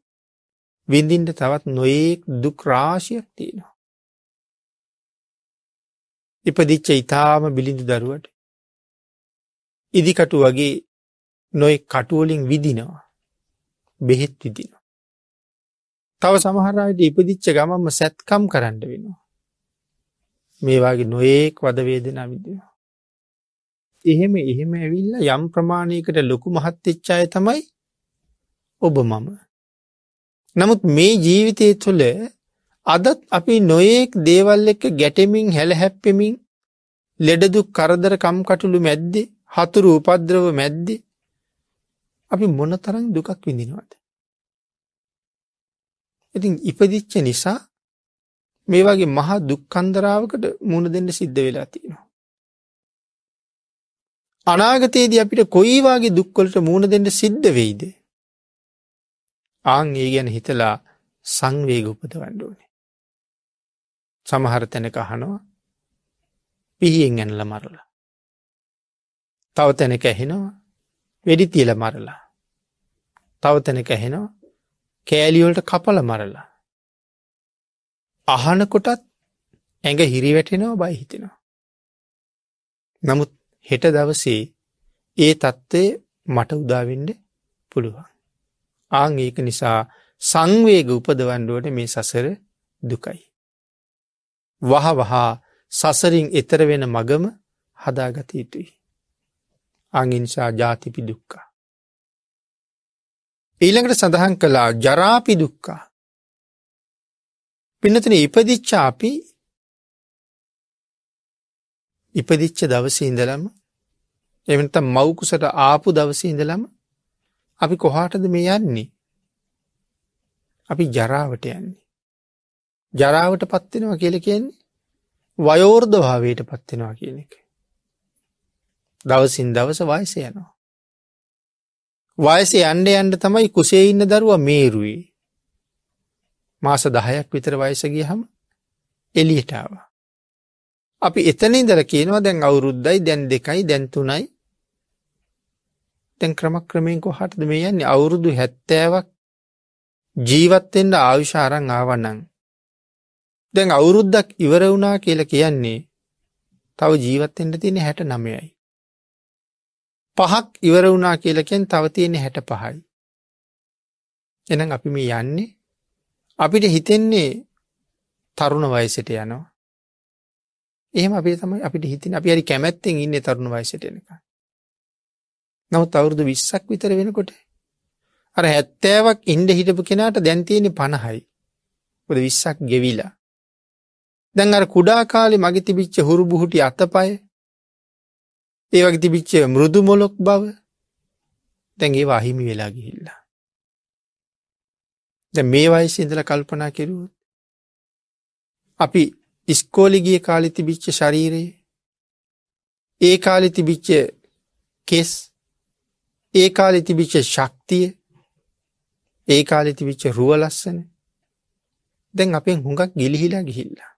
විඳින්ට තවත් නොඒක් දුක්රාශයක් තියෙනවා. ඉපදිච්ච ඉතාම බිලිඳු දරුවට ඉදිකටු වගේ නොයි කටුවලින් විදිනවා බෙහෙත් විදිනවා. තව සමහරයට ඉපදිච්ච ගමම්ම සැත්කම් කරන්න වෙනවා. මේවාගේ නොඒක් වදවේදනා විදිනවා. එහෙම එහෙම ඇවිල්ල යම් ප්‍රමාණයකට ලොකු මහත්තෙච්චාය තමයි ඔබ මම නමුත් මේ ජීවිතය තුළ අදත් අපි නොයෙක් දේවල් එක්ක ගැටමින් හැලහැප්පෙමින් ලෙඩදුක් කරදර කම්කටුළු මැද්දෙ හතුරු උපද්‍රව මැද්දෙ අපි මොන තරම් දුකක් විඳිනවද. ඉතින් ඉපදිච්ච නිසා මේ වගේ මහා දුක්කන්දරාවකට මුණ දෙන්න සිද්ධ වෙලා තියෙනවා. අනාගතයේදී අපිට කොයිවාගේ දුක්වලට මුණ දෙන්න සිද්ධ වෙයිද. ආං ඒ ගැන හිතලා සංවේග උපදවන්න ඕනේ. සමහර තැනක අහනවා පිහියෙන් ඇනල මරලා. තව තැනක ඇහෙනවා වෙඩි තියල මරලා. තව තැනක ඇහෙනවා කෑලියෝල්ට කපල මරලා. අහනකොටත් ඇඟ හිරිවැටෙනවා බයි හිතෙනවා. නමුත් හෙට දවසේ ඒ තත්ත්වය මට උදාවෙන්ඩ පුළුවන්. ආං ඒක නිසා සංවේග උපදවන්ඩුවට මේ සසර දුකයි. වහ වහා සසරින් එතර වෙන මගම හදාගත යුතුයි. අංගින්සා ජාතිපි දුක්කා. ඊළඟට සඳහන් කළා ජරාපි දුක්කා. පිනතන ඉපදිච්චා අපි ඉපදිච්ච දවස ඉඳලම එමත මවකුසට ආපු දවස ඉඳලම අපි කොහාටද මේ යන්නේ අපි ජරාවට යන්නේ. ජරාවට පත්වෙනවා කියල කියන්නේ වයෝර්ධ භාවයට පත්වෙනවා කියන එක. දවසින් දවස වයස යනවා. වයස අන්ඩ අන්ඩ තමයි කුසේ ඉන්න දරුව මේරුවේ. මාස දහයක් විතර වයසගිය හම එලියටාව. අපි එතන ඉදර කියනවා දැන් අවුරුද්දයි දැන් දෙකයි දැන්තුනයි තැන් ක්‍රම ක්‍රමයෙන් කොහටද මේ යන්නේ අවුරුදු හැත්තෑවක් ජීවත්තෙන්ට ආවිශාරං ආවන්නන්. දැන් අවුරුද්දක් ඉවර වුණා කියල කියන්නේ තව ජීවත්තෙන්ට තියෙන හැට නමයයි. පහක් ඉවර වුණා කියලකෙන් තව තියෙන හැට පහයි. එනම් අපි මේ යන්නේ අපිට හිතෙන්නේ තරුණ වයසට යනවා. එහෙම අපි තමයි අපිට හිතින් අපි හරි කැමැත්තෙන් ඉන්න තරුණ වයසට එනක. නවත් අවුරුදු විස්සක් විතර වෙනකොට අර හැත්තෑවක් ඉන්ඩ හිටපු කෙනාට දැන්තියෙන පණහයි ොද විස්සක් ගෙවිලා. දැන් අර කුඩා කාලෙ මග තිබිච්ච හුරු බුහුටි අතපය ඒවගේ තිබිච්ච මෘදු මොලොක් බව දැන්ගේ අහිමි වෙලා ගිහිල්ලා. ද මේ වයිස ඉඳල කල්පනා කෙරුවත්. අපි ඉස්කෝලිගිය කාලි තිබිච්ච ශරීරයේ ඒ කාලි තිබිච්ච කෙස් ඒ කාලි තිබිච්ච ශක්තිය ඒ කාලෙ තිවිච්ච රුව ලස්සන දැන් අපෙන් හුඟක් ගිලිහිලා ගිහිල්ලා.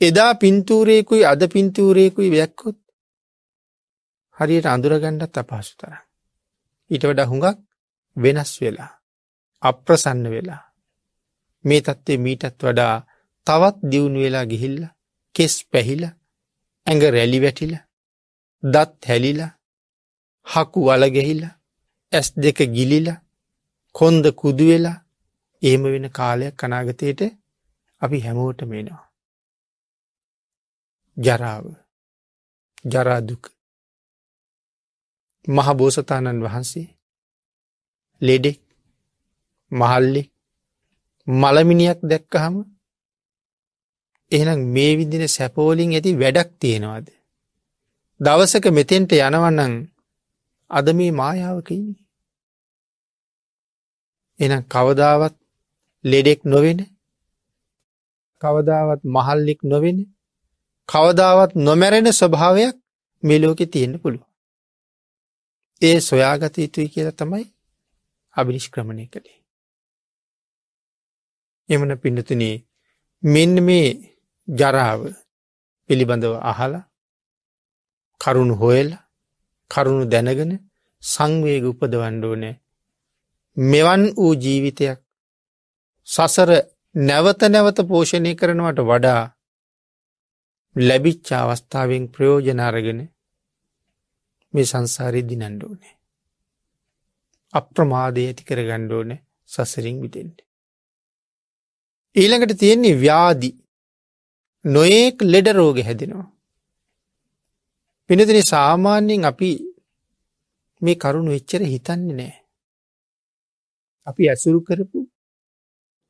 එදා පින්තූරයකුයි අද පින්තූරයකුයි වැැක්කොත් හරියට අඳුරගණ්ඩත් අපහසු තර. ඊට වඩ හුඟක් වෙනස් වෙලා අප්‍රසන්න වෙලා මේ තත්ත්ේ මීටත් වඩා තවත් දියුණු වෙලා ගිහිල්ල කෙස් පැහිල ඇඟ රැලි වැටිල දත් හැලිලා හකු වලගෙහිල්ල ඇස් දෙක ගිලිලා කොන්ද කුදු වෙලා ඒම වෙන කාලයක් කනාගතයට අපි හැමෝට මේනවා. ජරාව ජරාදුක මහ බෝසතාණන් වහන්සේ ලෙඩෙක් මහල්ලෙ මළමිනියක් දැක්කහම එහෙනම් මේ විදින සැපෝලින් ඇති වැඩක් තියෙනවාද. දවසක මෙතෙන්ට යනවන්නන් අද මේ මායාවකයින්නේ. එන කවදාවත් ලෙඩෙක් නොවෙන කවදාවත් මහල්ලෙක් නොවෙන කවදාවත් නොමැරෙන ස්වභාවයක් මෙලෝකෙ තියෙන පුළුව. ඒ සොයාගත යුතුයි කියලා තමයි අභිනිෂ්ක්‍රමණය කළේ. එමන පිඩතුනේ මෙන්න මේ ජරාව පිළිබඳව අහලා කරුණු හොයල් කරුණු දැනගෙන සංවේග උපදවන්ඩෝනෑ මෙවන් වූ ජීවිතයක් සසර නැවත නැවත පෝෂණය කරනවට වඩා ලැබිච්ච අවස්ථාවෙන් ප්‍රයෝජනාරගෙන මේ සංසාරය දිනන්ඩෝනේ. අප්‍රමාදය ඇති කර ගණ්ඩෝන සසරින් විතෙන්ට. ඊළඟට තියෙන්නේ ව්‍යාදි නොඒක් ලෙඩ රෝග හැදෙනවා. පිනතින සාමාන්‍යයෙන් අපි මේ කරුණු එච්චර හිතන්නේ නෑ. අපි ඇසුරු කරපු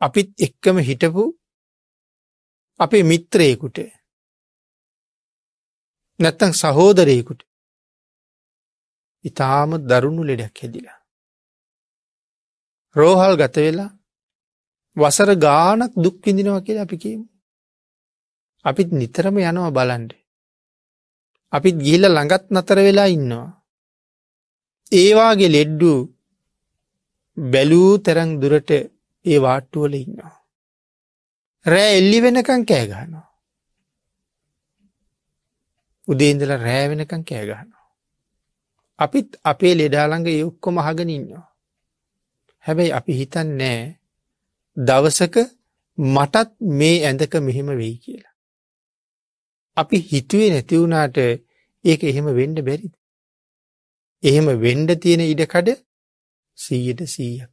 අපිත් එක්කම හිටපු අපේ මිත්‍රයෙකුට නැත්තං සහෝදරයෙකුට ඉතාම දරුණු ලෙඩක් හැදිලා. රෝහල් ගත වෙලා වසර ගානක් දුක්විඳිනවා කියලා අපි කියමු. අපිත් නිතරම යනවා බලන්ඩ. අපිත් ගිහිල ළඟත් නතර වෙලා ඉන්නවා. ඒවාගේ ලෙඩ්ඩු බැලූ තරං දුරට ඒ වාට්ටුවල ඉන්නවා. රෑ එල්ලි වෙනකං කෑගහනවා. උදේන්දල රෑ වෙනකං කෑගහනවා. අපිත් අපේ ලෙඩාළඟ යොක්කො මහගෙන ඉන්නවා. හැබැයි අපි හිතන් නෑ දවසක මටත් මේ ඇඳක මෙහෙම වෙයි කියලා. අපි හිතුවේ නැතිවුණාට ඒක එහෙම වෙන්ඩ බැරිද. එහෙම වෙන්ඩ තියෙන ඉඩකඩ සීයට සීයක්.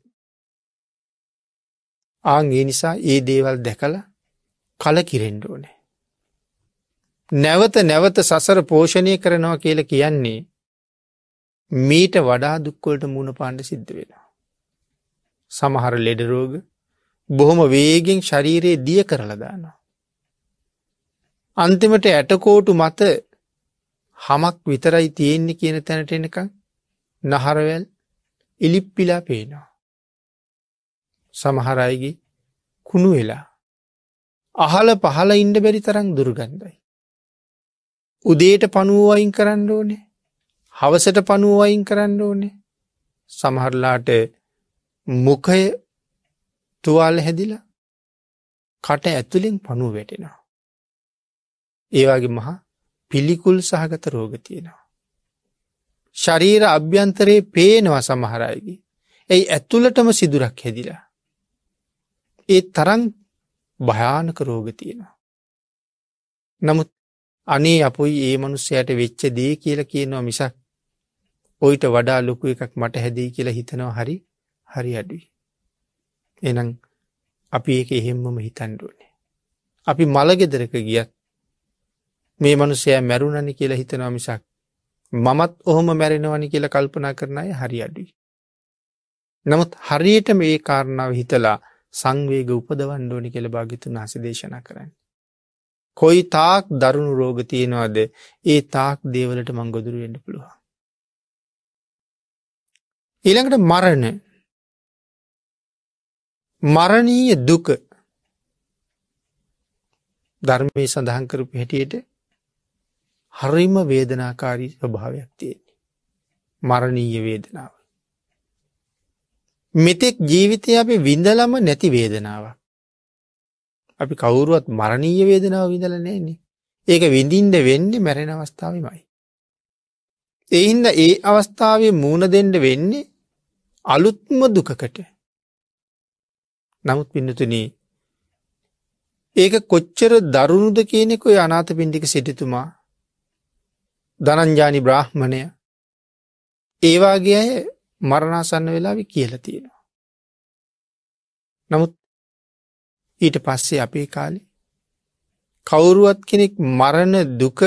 ආං ඒ නිසා ඒ දේවල් දැකලා කල කිරෙන්ඩ ඕනේ. නැවත නැවත සසර පෝෂණය කරනවා කියල කියන්නේ මීට වඩා දුක්කොලට මුණ පාණ්ඩ සිද්ධ වෙනවා. සමහර ලෙඩරෝග බොහොම වේගෙන් ශරීරයේ දිය කරලදානවා. අන්තිමට ඇටකෝටු මත හමක් විතරයි තියෙන්නේ කියන තැනට එනකං නහරවැල් ඉලිප්පිලා පේනවා. සමහරයිගේ කුණු වෙලා. අහල පහල ඉන්ඩ බැරි තරම් දුර්ගන්ධයි. උදේට පනුවයින් කරන්න ඕනේ හවසට පනුවයින් කරන්න ඕනේ සමහරලාට මුකය තුවාල හැදිලා කට ඇතුළෙන් පනුව වැටෙනවා. ඒවාගේ මහා පිළිකුල් සහගත රෝග තියෙනවා. ශරීර අභ්‍යන්තරයේ පේනවා සමහරයගේ. ඇයි ඇතුළටම සිදුරක් හැදිලා. ඒ තරන් භයානක රෝග තියෙනවා. නමුත් අනේ අපොයි ඒ මනුස්සයට වෙච්ච දේ කියල කියනවා මිසක් ඔයිට වඩා ලොකු එකක් මට හැදී කියලා හිතනවා හරි හරි අඩුයි. එනම් අපි ඒක එහෙම්මම හිතන්ඩුවනේ. අපි මළගෙදරක ගියත් මේ මනුසය මැරුණනි කියලා හිතනවා මිසක් මමත් ඔහොම මැරෙනවනි කියලා කල්පනා කරන අය හරි අඩුයි. නමුත් හරියට මේ කාරණාව හිතලා සංවේග උපදවන්ඩෝනි කෙළ භාගිතුන් හස දේශනා කරන්න. කොයි තාක් දරුණු රෝග තියෙනවාද ඒ තාක් දේවලට මං ගොදුරු වෙන්ඩ පුළුවන්. ඊළඟට මරණ මරණීය දුක ධර්මය සඳහන් කරපු හැටියට හරිම වේදනාකාරී ස්වභාවයක් තියෙන්නේ. මරණීය වේදනාව. මෙතෙක් ජීවිතය අපි විඳලම නැති වේදනාවක්. අපි කවුරුවත් මරණීය වේදනාව විඳල නෑන්නේ. ඒක විඳින්ට වෙන්නේ මැරෙන අවස්ථාවමයි. එහින්ද ඒ අවස්ථාවේ මූුණ දෙෙන්ඩ වෙන්නේ අලුත්ම දුකකට. නමුත් පින්නතුනී ඒක කොච්චර දරුණුද කියනෙකොයි අනාත පින්ඩික සිටිතුමා ධනංජානි බ්‍රාහ්මණය ඒවාගේ අය මරණාසන්න වෙලාවි කියල තියෙනවා. නමුත් ඊට පස්සේ අපේ කාලි කවුරුවත් කෙනෙක් මරණ දුක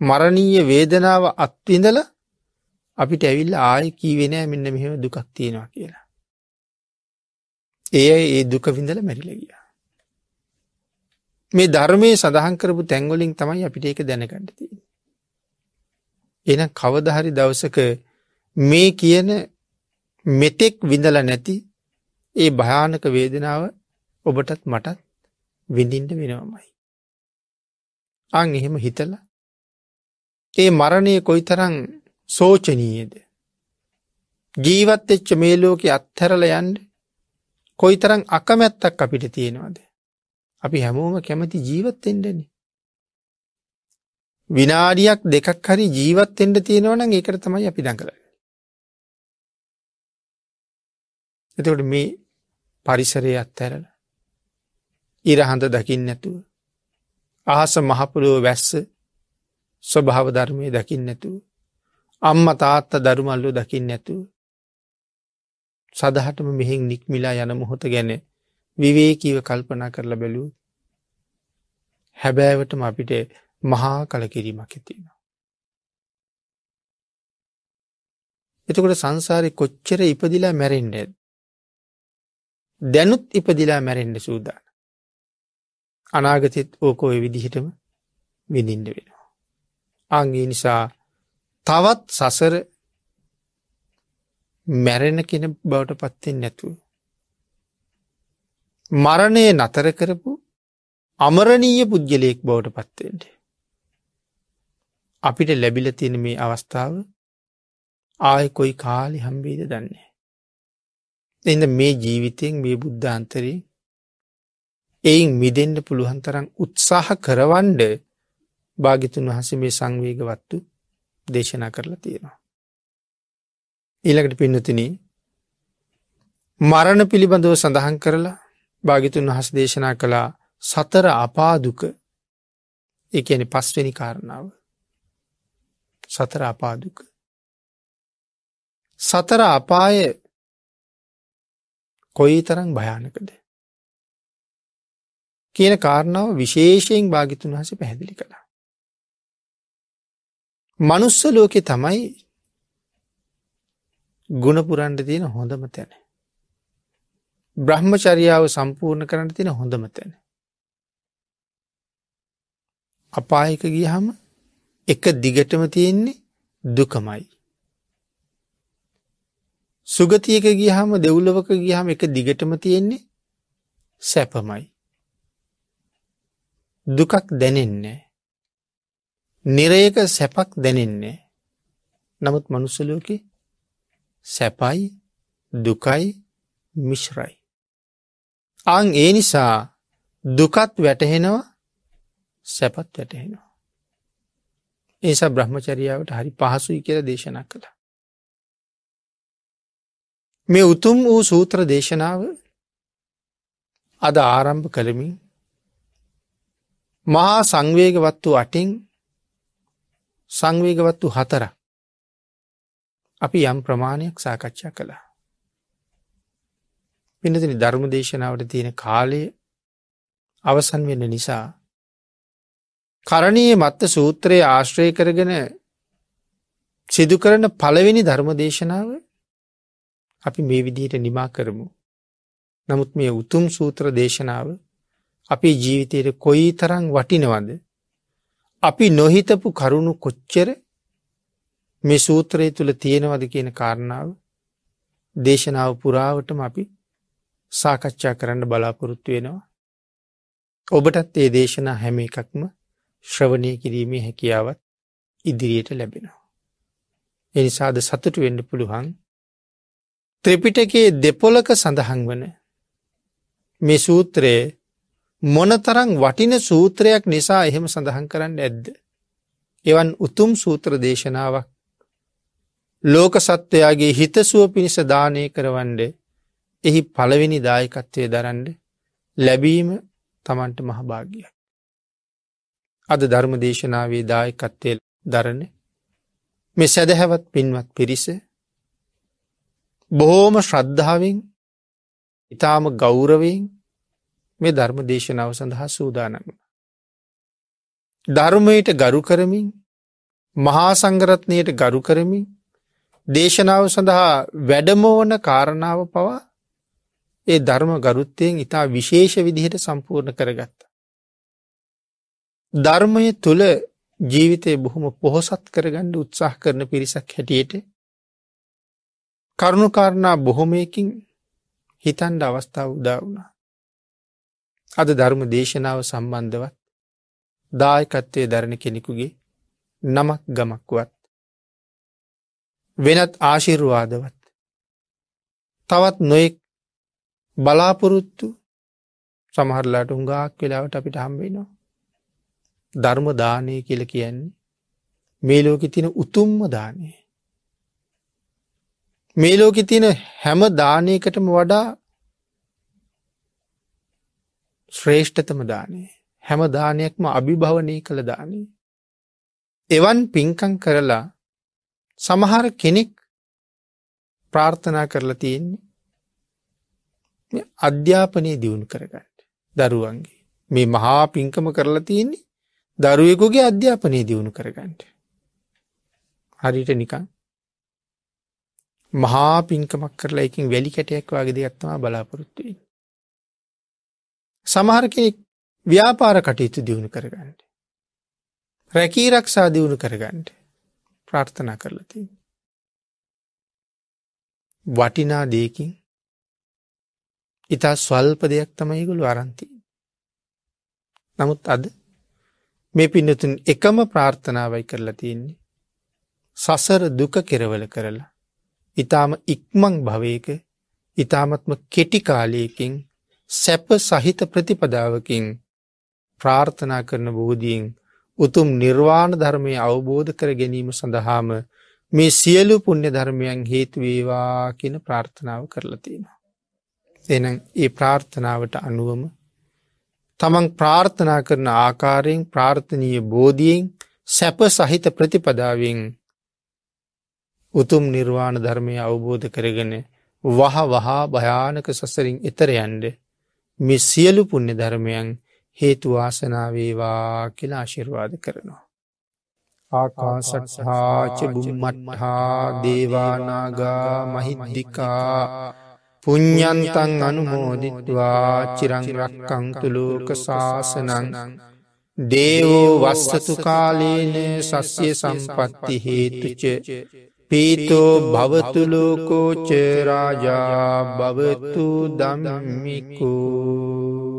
මරණීය වේදනාව අත්විඳල අපිට ඇවිල්ල ආය කීවෙනෑ මෙන්න මෙහෙම දුකක් තියෙනවා කියලා. ඒ ඒ දුක විඳල මැරිලගිය. මේ ධර්මය සඳහන් කරපු තැංගොලින් තමයි අපිට ඒක දැනගන්නතිී. එන කවදහරි දවසක මේ කියන මෙතෙක් විඳල නැති ඒ භයානක වේදනාව ඔබටත් මටත් විඳින්ට වෙනවමයි. අං එහෙම හිතල ඒ මරණය කොයි තරං සෝචනීයද. ජීවත් එච්ච මේ ලෝක අත්හැරල යන්ඩ කොයි තරං අකමැත්තක් අපිට තියෙනවාද. අපි හැමෝම කැමති ජීවත්තෙන්ටන. විනාඩියක් දෙකක් හරි ජීවත්තෙන්ට තියෙනවන ඒකට තමයි අපි දඟල. එතකොට මේ පරිසරය අත්හැරල ඉරහඳ දකිින් නැතුව අහස මහපුළුව වැස්ස ස්වභාව ධර්මය දකිින් නැතුව අම්ම තාත්ත දරුමල්ලු දකිින් නැතුව සදහටම මෙහින් නික්මිලා යන මොහොත ගැන විවේකීව කල්පනා කරලා බැලූ හැබෑවටම අපිට මහා කලකිරීමක් ඇතිෙන. එතකොට සංසාරය කොච්චර ඉපදිලා මැරෙන්ඩ දැනුත් ඉපදිලා මැරෙන්ඩ සූදාන. අනාගතෙත් ඕකෝය විදිහටම විඳින්ඩ වෙනවා. අන්ගේ නිසා තවත් සසර මැරෙන කෙන බවට පත්තෙන් නැතුව. මරණය නතර කරපු අමරණීය පුද්ගලයෙක් බවට පත්වෙන්ට. අපිට ලැබිල තියෙන මේ අවස්ථාව ආය කොයි කාලි හම්බේද දන්නේ. එද මේ ජීවිතයෙන් මේ බුද්ධාන්තරී එයින් මිදෙන්ට පුළුවන් තරම් උත්සාහ කරවන්ඩ භාගිතුන් වහස මේ සංවේගවත්තු දේශනා කරලා තියෙනවා. ඊළකට පින්නතින මරණ පිළිබඳව සඳහන් කරලා භාගිතුන් වහස දේශනා කළා සතර අපාදුක. එකන පස්වෙනි කාරණාව. සතර අපාදුක. සතර අපාය කොයි තරං භයානකද? කියන කාරණාව විශේෂයෙන් භාගිතුන් වහස පැහැදිලි කළා. මනුස්ස ලෝකෙ තමයි ගුණපුරන්ඩ තියෙන හොඳම තැන. බ්‍රහ්මචරියාව සම්පූර්ණ කරන්න තියෙන හොඳම තැන. අපායක ගියහම එක දිගටම තියෙන්නේ දුකමයි. සුගතියක ගියහම දෙව්ලවක ගියහම එක දිගටම තියෙන්නේ සැපමයි. දුකක් දැනෙන්නේ. නිරයක සැපක් දැනෙන්නේ. නමුත් මනුස්සලෝක සැපයි දුකයි මිශ්රයි. අං ඒ නිසා දුකත් වැටහෙනවා සැපත් වැටහෙනවා. ඒසා බ්‍රහ්මචරියාවට හරි පහසුයි කියල දේශනා කළ. මේ උතුම් වූ සූත්‍ර දේශනාව අද ආරම්භ කළමින් මහා සංවේගවත් වූ අටින් සංවේගවත් වූ හතර අපි යම් ප්‍රමාණයක් සාකච්ඡා කළා. පිනතින ධර්ම දේශනාවට තියෙන කාලය අවසන් වෙන්න නිසා කරණයේ මත්ත සූත්‍රයේ ආශ්‍රය කරගෙන සිදු කරන පළවෙනි ධර්ම දේශනාව අපි මේ විදිහට නිමා කරමු. නමුත් මේ උතුම් සූත්‍ර දේශනාව අපි ජීවිතයට කොයි තරං වටිනවද අපි නොහිතපු කරුණු කොච්චර මේ සූත්‍රය තුළ තියෙනවද කියන කාරණාව දේශනාව පුරාවටම අපි සාකච්ඡා කරන්න බලාපොරොත්තු වෙනවා. ඔබටත් ඒ දේශනා හැම එකක්ම ශ්‍රවණය කිරීමේ හැකියාවත් ඉදිරියට ලැබෙනවා. එනිසාද සතුට වෙන්න පුළුවන් ත්‍රිපිටකේ දෙපොලක සඳහන් වන මේ සූත්‍රයේ මොනතරං වටින සූත්‍රයක් නිසා එහෙම සඳහන් කරන්න ඇද්ද. එවන් උතුම් සූත්‍ර දේශනාවක් ලෝක සත්වයාගේ හිතසුව පිණිස දානය කරවන්ඩ එහි පළවෙනි දායකත්වය දරන්ඩ ලැබීම තමන්ට මහභාගිය. අද ධර්ම දේශනාවේ දායකත්වය දරන මෙ සැදැහැවත් පින්වත් පිරිස බොහෝම ශ්‍රද්ධාවෙන් ඉතාම ගෞරවයෙන් මේ ධර්ම දේශනාව සඳහා සූදානම. ධර්මයට ගරු කරමින් මහා සංගරත්නයට ගරු කරමින් දේශනාව සඳහා වැඩමෝවන කාරණාව පවා ඒ ධර්ම ගරුත්තයෙන් ඉතා විශේෂ විදිහට සම්පූර්ණ කරගත්ත. ධර්මය තුළ ජීවිතය බොහොම පොහොසත් කරගණ්ඩ උත්සාහ කරන පිරිසක් හැටියට කරුණුකාරණා බොහොමයකින් හිතන්ඩ අවස්ථාව උදා වුණා. අද ධර්ම දේශනාව සම්බන්ධවත් දායකත්වය දරණ කෙනෙකුගේ නමක් ගමක්වත් වෙනත් ආශිර්වාදවත්. තවත් නොෙක් බලාපොරොත්තු සමහරලාට උංගාක් වෙලාවට අපිට හම්බෙනවා ධර්ම දානය කියල කියන්නේ මේ ලෝක තින උතුම්ම දානය. මේ ලෝකෙ තියෙන හැම දානයකටම වඩා ශ්‍රේෂ්ඨතම දානය. හැම දානයක්ම අභිභවනය කළ දානී. එවන් පින්කං කරලා සමහර කෙනෙක් ප්‍රාර්ථනා කරලා තියෙන්නේ අධ්‍යාපනය දියුණු කරගන්නට දරුවන්ගේ. මේ මහා පින්කම කරලා තියෙන්නේ දරුවෙකුගේ අධ්‍යාපනය දියුණු කරගන්නට හරිට නිකං මහා පින්කමක් කරලා එකින් වැලි කැටයක් වගේ දෙයක්ත්තවා බලාපොරොත්තුවයි සමහර කෙනෙක් ව්‍යාපාර කටයුතු දියුණු කරගන්නට. රැකී රක්ෂා දියුණු කරගන්නට ප්‍රාර්ථනා කරලති. වටිනා දේකින් ඉතා ස්වල්ප දෙයක් තමයිගුළු අරන්ති. නමුත් අද මේ පින්නතුන් එකම ප්‍රාර්ථනාවයි කරලා තියන්නේ. සසර දුක කෙරවල කරලා. ඉතාම ඉක්මං භවයක ඉතාමත්ම කෙටිකාලයකින් සැප සහිත ප්‍රතිපදාවකින් ප්‍රාර්ථනා කරන බෝධීන් උතුම් නිර්වාණ ධර්මය අවබෝධ කර ගැනීම සඳහාම මේ සියලු පුුණ්‍ය ධර්මයන් හේතුවේවා කියන ප්‍රාර්ථනාව කරලතිීම. එනම් ඒ ප්‍රාර්ථනාවට අනුවම තමන් ප්‍රාර්ථනා කරන ආකාරයෙන් ප්‍රාර්ථනීය බෝධියෙන් සැප සහිත ප්‍රතිපදාවෙන් උතුම් නිර්වාණ ධර්මය අවබෝධ කරගෙන වහ වහා භයානක සසරින් එතරයන්ඩ මෙ සියලු පුුණ්‍ය ධර්මයන් හේතුවාසනාවේවා කියලා ආශිර්වාද කරනවා. ආකාසටහාච බුම්මටහා දේවානාගා මහිද්දිකා පුඤ්ඥන්තන් අනුමෝදිත්වා චිරංරක්කංතුලෝක ශාසනං. දේවෝ වස්සතු කාලේන සස්ය සම්පත්ති හේතුච පීතෝ භවතුලෝකෝච රාජා භවතු දම්මිකූ